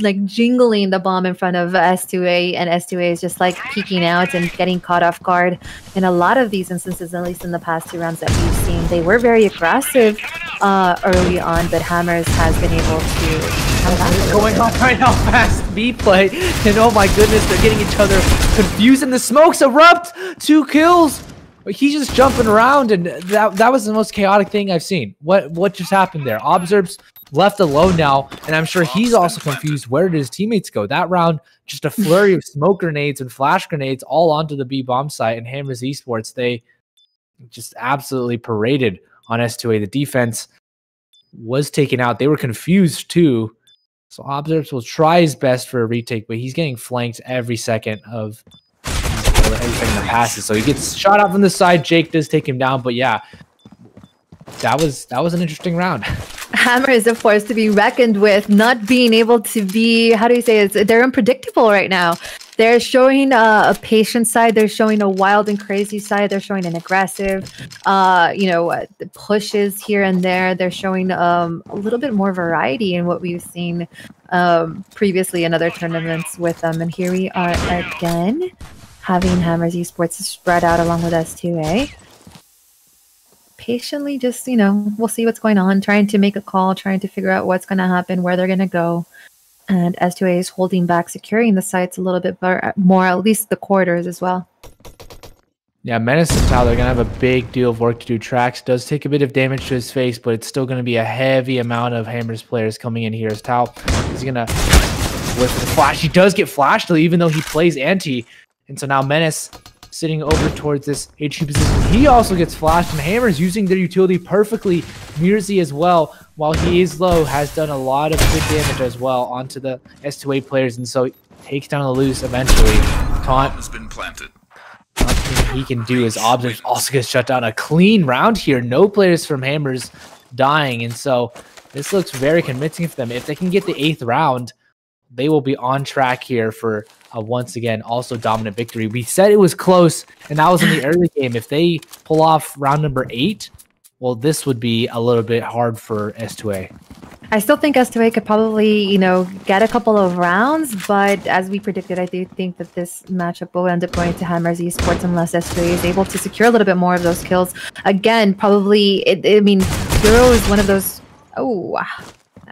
C: like jingling the bomb in front of S2A, and S2A is just like peeking out and getting caught off guard. In a lot of these instances, at least in the past two rounds that we've seen, they were very aggressive uh, early on, but Hammers has been able to come back. a
A: What's going on right now? Fast B play. And oh my goodness, they're getting each other confused and the smokes erupt. Two kills. He's just jumping around and that that was the most chaotic thing I've seen. What what just happened there? Observes left alone now, and I'm sure he's also confused. Where did his teammates go? That round, just a flurry of smoke grenades and flash grenades all onto the B bomb site and Hammers Esports. They just absolutely paraded on S2A. The defense was taken out. They were confused too. So Observes will try his best for a retake, but he's getting flanked every second of every second that passes. So he gets shot out from the side. Jake does take him down, but yeah, that was that was an interesting round.
C: Hammer is a force to be reckoned with, not being able to be, how do you say it? They're unpredictable right now. They're showing uh, a patient side, they're showing a wild and crazy side, they're showing an aggressive, uh, you know, uh, pushes here and there. They're showing um, a little bit more variety in what we've seen um, previously in other tournaments with them. And here we are again, having Hammers Esports spread out along with S2A patiently just you know we'll see what's going on trying to make a call trying to figure out what's going to happen where they're going to go and s2a is holding back securing the sites a little bit more at least the corridors as well
A: Yeah, Menace and they're gonna have a big deal of work to do. Trax does take a bit of damage to his face, but it's still gonna be a heavy amount of Hammers players coming in here. As Tau is gonna with the flash. He does get flashed even though he plays anti. And so now Menace sitting over towards this HQ position. He also gets flashed, and Hammers using their utility perfectly. Mirzi as well, while he is low, has done a lot of good damage as well onto the S2A players, and so takes down the Alus eventually. Taunt
F: has been planted.
A: Nothing he can do is Observes also gets shut down. A clean round here. No players from Hammers dying. And so this looks very convincing for them. If they can get the eighth round, they will be on track here for a once again also dominant victory. We said it was close, and that was in the early game. If they pull off round number eight, well, this would be a little bit hard for S2A.
C: i still think s2a could probably you know get a couple of rounds but as we predicted i do think that this matchup will end up going to hammers esports unless s2a is able to secure a little bit more of those kills again probably it, i mean Euro is one of those oh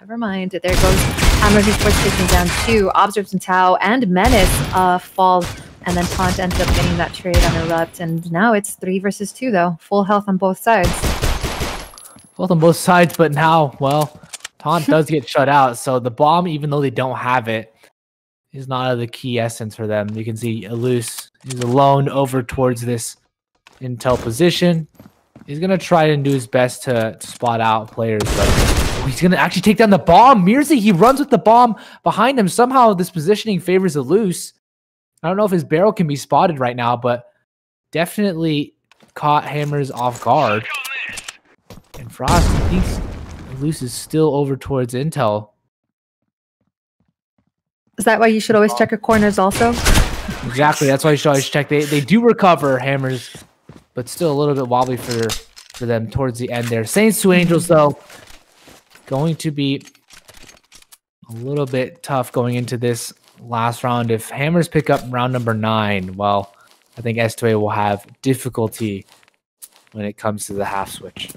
C: never mind there goes hammers esports taking down two observes and tau and menace uh fall and then taunt ends up getting that trade on erupt and now it's three versus two though full health on both sides
A: both on both sides, but now, well, Taunt does get shut out. So the bomb, even though they don't have it, is not of the key essence for them. You can see Alus is alone over towards this intel position. He's gonna try and do his best to, to spot out players, but he's gonna actually take down the bomb. Mirzi, he runs with the bomb behind him. Somehow this positioning favors Alus. I don't know if his barrel can be spotted right now, but definitely caught Hammers off guard. And Frost thinks Alus is still over towards Intel.
C: is that why you should always check your corners also
A: Exactly. That's why you should always check. They they do recover hammers, but still a little bit wobbly for for them towards the end there. Saints to Angels though, going to be a little bit tough going into this last round. If hammers pick up round number nine, well, I think S2A will have difficulty when it comes to the half switch.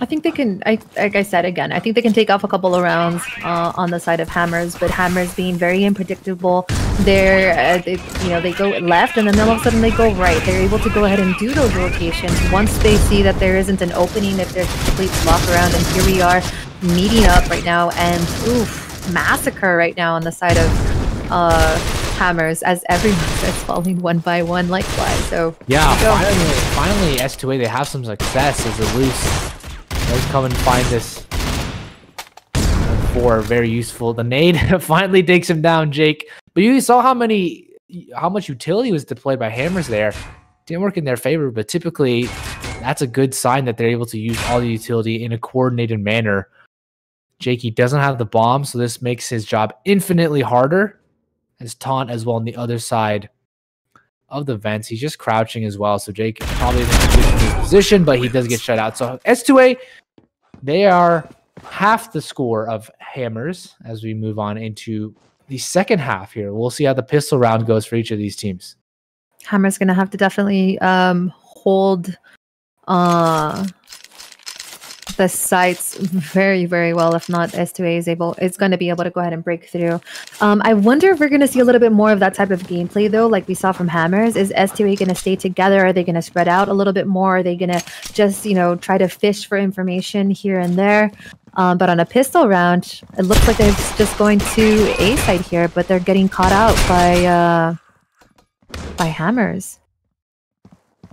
C: I think they can. I like I said again. I think they can take off a couple of rounds uh, on the side of hammers, but hammers being very unpredictable. They're, uh, they, you know, they go left and then all of a sudden they go right. They're able to go ahead and do those rotations once they see that there isn't an opening. If there's a complete block around, and here we are meeting up right now, and oof, massacre right now on the side of uh, hammers as everyone starts falling one by one like flies. So
A: Yeah,
C: There you go.
A: finally, finally, S2A, they have some success as Alus does come and find this four very useful. The nade finally takes him down, Jake. But you saw how many, how much utility was deployed by hammers there. Didn't work in their favor, but typically that's a good sign that they're able to use all the utility in a coordinated manner. Jakey doesn't have the bomb, so this makes his job infinitely harder. As taunt as well on the other side of the vents. He's just crouching as well, so Jake probably in good position, but he does get shut out. So S2A, they are half the score of Hammers as we move on into the second half here. We'll see how the pistol round goes for each of these teams.
C: Hammer's gonna have to definitely um hold uh the sites very very well. If not s2a is able it's going to be able to go ahead and break through. Um i wonder if we're going to see a little bit more of that type of gameplay though like we saw from hammers. Is s2a going to stay together? Are they going to spread out a little bit more? Are they going to just you know try to fish for information here and there? Um, but on a pistol round it looks like they're just going to a side here but they're getting caught out by uh by hammers.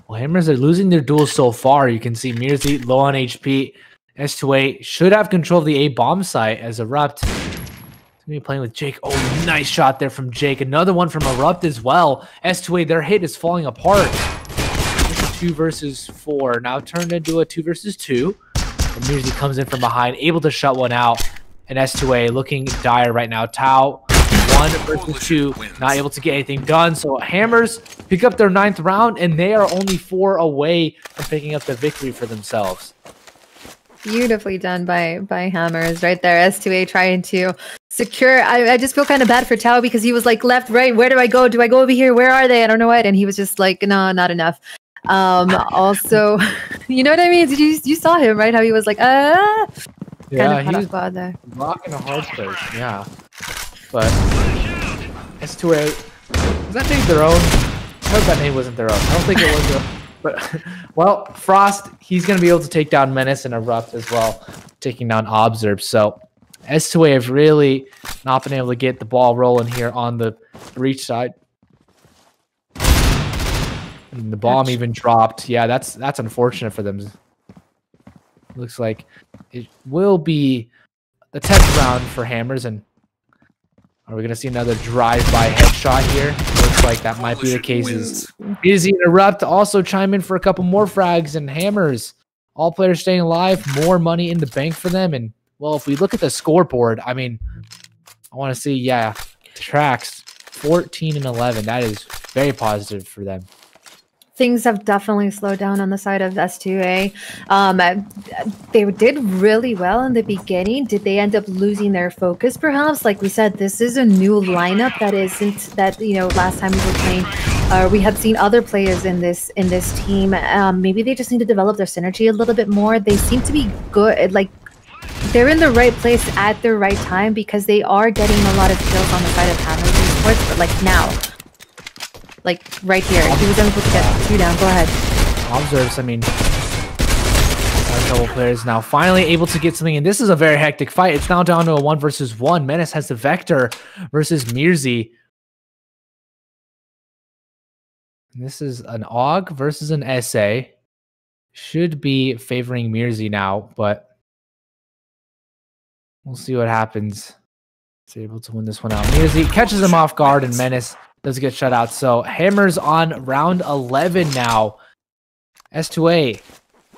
A: Well, Hammers are losing their duels so far. You can see Mirzi low on HP. S2A should have control of the A bomb site as Erupt. He's gonna playing with Jake. Oh, nice shot there from Jake. Another one from Erupt as well. S2A, their hit is falling apart. This is two versus four. Now turned into a two versus two. And Mirzi comes in from behind, able to shut one out. And S2A looking dire right now. Tau one versus two, not able to get anything done. So Hammers pick up their ninth round, and they are only four away from picking up the victory for themselves.
C: Beautifully done by by Hammers right there. S2A trying to secure. I, I just feel kind of bad for Tau because he was like left, right. Where do I go? Do I go over here? Where are they? I don't know what. And he was just like, no, not enough. Um, also, you know what I mean? Did you you saw him right? How he was like, ah,
A: Yeah,
C: kind of
A: he was
C: off there.
A: rocking a hard place. Yeah, but S2A was that name their own? I hope that name wasn't their own. I don't think it was. Their own. But well, Frost, he's gonna be able to take down Menace and Erupt as well, taking down Observe. So S2A have really not been able to get the ball rolling here on the breach side. And the bomb even dropped. Yeah, that's that's unfortunate for them. Looks like it will be the 10th round for Hammers. And are we going to see another drive-by headshot here? Like that might be the case. Is Busy and Erupt also chime in for a couple more frags and Hammers. All players staying alive, more money in the bank for them. And, well, if we look at the scoreboard, I mean, I want to see, yeah, Trax 14 and 11. That is very positive for them.
C: Things have definitely slowed down on the side of S2A. Um, they did really well in the beginning. Did they end up losing their focus, perhaps? Like we said, this is a new lineup that isn't that you know. Last time we were playing, uh, we had seen other players in this in this team. Um, maybe they just need to develop their synergy a little bit more. They seem to be good. Like they're in the right place at the right time because they are getting a lot of kills on the side of Hammers Esports. But like now. Like right here, he was unable to get two down. Go ahead.
A: Observes, I mean, got a couple players now finally able to get something, and this is a very hectic fight. It's now down to a one versus one. Menace has the Vector versus Mirzi. This is an AUG versus an SA. Should be favoring Mirzi now, but we'll see what happens. Is able to win this one out. Mirzi catches him off guard, and Menace does get shut out. So Hammers on round 11 now. S2A,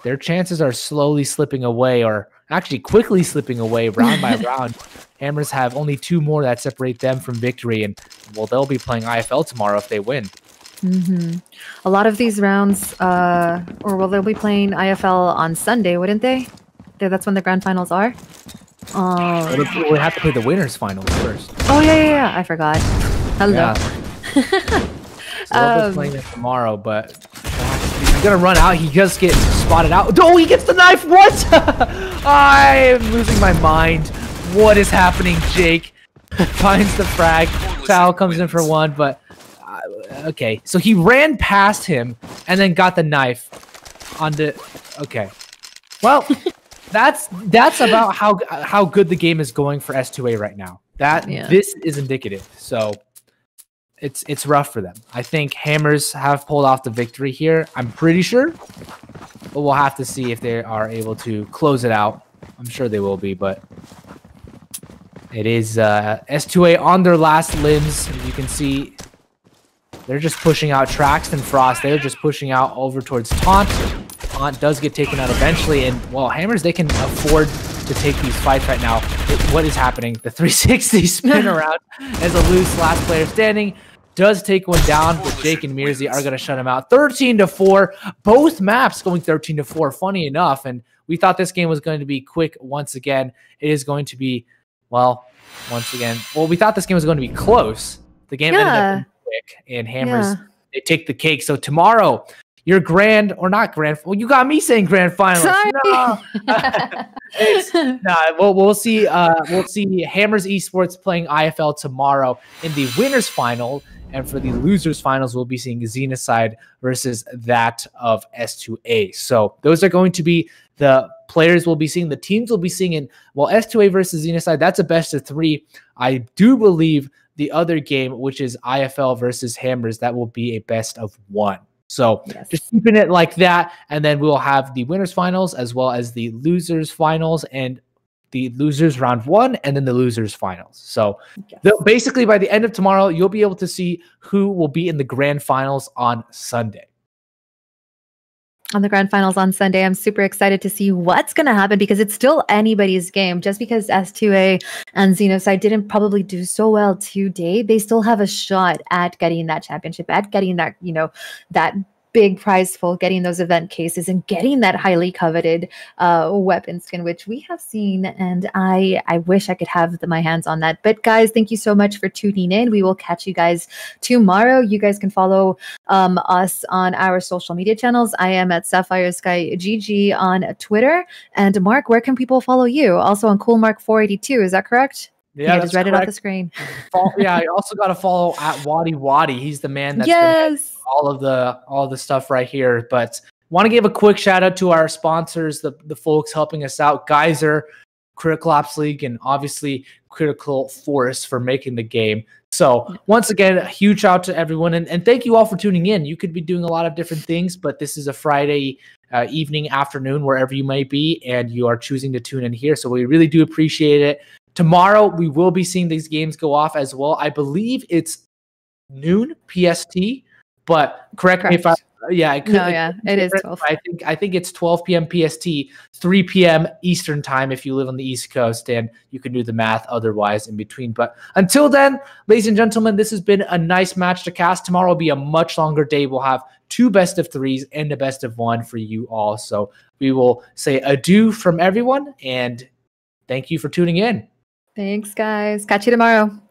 A: their chances are slowly slipping away, or actually quickly slipping away round by round. Hammers have only two more that separate them from victory, and well, they'll be playing IFL tomorrow if they win.
C: hmm A lot of these rounds, uh, or well, they'll be playing IFL on Sunday, wouldn't they? That's when the grand finals are. Oh,
A: We'll we'll have to play the winners finals first.
C: oh yeah, yeah, yeah. I forgot. Hello.
A: Yeah.
C: Um,
A: be playing it tomorrow, but he's gonna run out. He just gets spotted out. Oh, he gets the knife. What? I'm losing my mind. What is happening, Jake? Finds the frag. Foul comes in for one, but uh, okay. So he ran past him and then got the knife on the. Okay. Well, that's that's about how how good the game is going for S2A right now. That
C: Yeah.
A: this is indicative. So it's it's rough for them. I think Hammers have pulled off the victory here. I'm pretty sure, but we'll have to see if they are able to close it out. I'm sure they will be, but it is uh, S2A on their last limbs. You can see, they're just pushing out Trax and Frost. They're just pushing out over towards Taunt. Taunt does get taken out eventually, and well, Hammers they can afford to take these fights right now. It- what is happening? The 360 spin around as Alus last player standing does take one down, but Jake and Mirzi are going to shut him out. 13 to 4. Both maps going 13 to 4. Funny enough. And We thought this game was going to be quick once again. It is going to be, well, once again. Well, we thought this game was going to be close. The game ended up being quick, and Hammers
C: Yeah.
A: they take the cake. So tomorrow, your grand or not grand. Well, you got me saying grand finals.
C: Sorry.
A: No. Nah, we'll, we'll see. Uh, we'll see Hammers Esports playing IFL tomorrow in the winners final, and for the losers finals, we'll be seeing Xenocide versus that of S2A. So those are going to be the players we'll be seeing. The teams we'll be seeing in well S2A versus Xenocide. That's a best of three. I do believe the other game, which is IFL versus Hammers, that will be a best of one. So
C: Yes.
A: just keeping it like that and then we'll have the winners finals as well as the losers finals and the losers round one and then the losers finals so
C: Yes.
A: basically by the end of tomorrow you'll be able to see who will be in the grand finals on sunday
C: on the grand finals on Sunday. I'm super excited to see what's going to happen because it's still anybody's game. Just because S2A and Xenocide didn't probably do so well today, they still have a shot at getting that championship, at getting that, you know, that big prize getting those event cases and getting that highly coveted uh, weapon skin, which we have seen. And I, I wish I could have the, my hands on that. But guys, thank you so much for tuning in. We will catch you guys tomorrow. You guys can follow um, us on our social media channels. I am at Sapphire Sky GG on Twitter. And Mark, where can people follow you? Also on Coolmark 482. Is that correct?
A: Yeah,
C: I just read it off the screen.
A: Yeah you also got to follow at waddy waddy he's the man that's
C: yes.
A: all of the all the stuff right here. But want to give a quick shout out to our sponsors, the the folks helping us out, Geyser, Critical Ops League, and obviously Critical Force for making the game. So once again, a huge shout out to everyone, and, and thank you all for tuning in. You could be doing a lot of different things, but this is a Friday uh, evening, afternoon, wherever you might be, and you are choosing to tune in here. So we really do appreciate it. Tomorrow we will be seeing these games go off as well. I believe it's noon PST, but correct, me if I
C: Correct.
A: yeah, I could,
C: No, yeah, it is 12.
A: I think I think it's 12 p.m. PST, 3 p.m. Eastern time if you live on the East Coast, and you can do the math otherwise in between. But until then, ladies and gentlemen, this has been a nice match to cast. Tomorrow will be a much longer day. We'll have two best of threes and a best of one for you all. So we will say adieu from everyone, and thank you for tuning in.
C: Thanks, guys. Catch you tomorrow.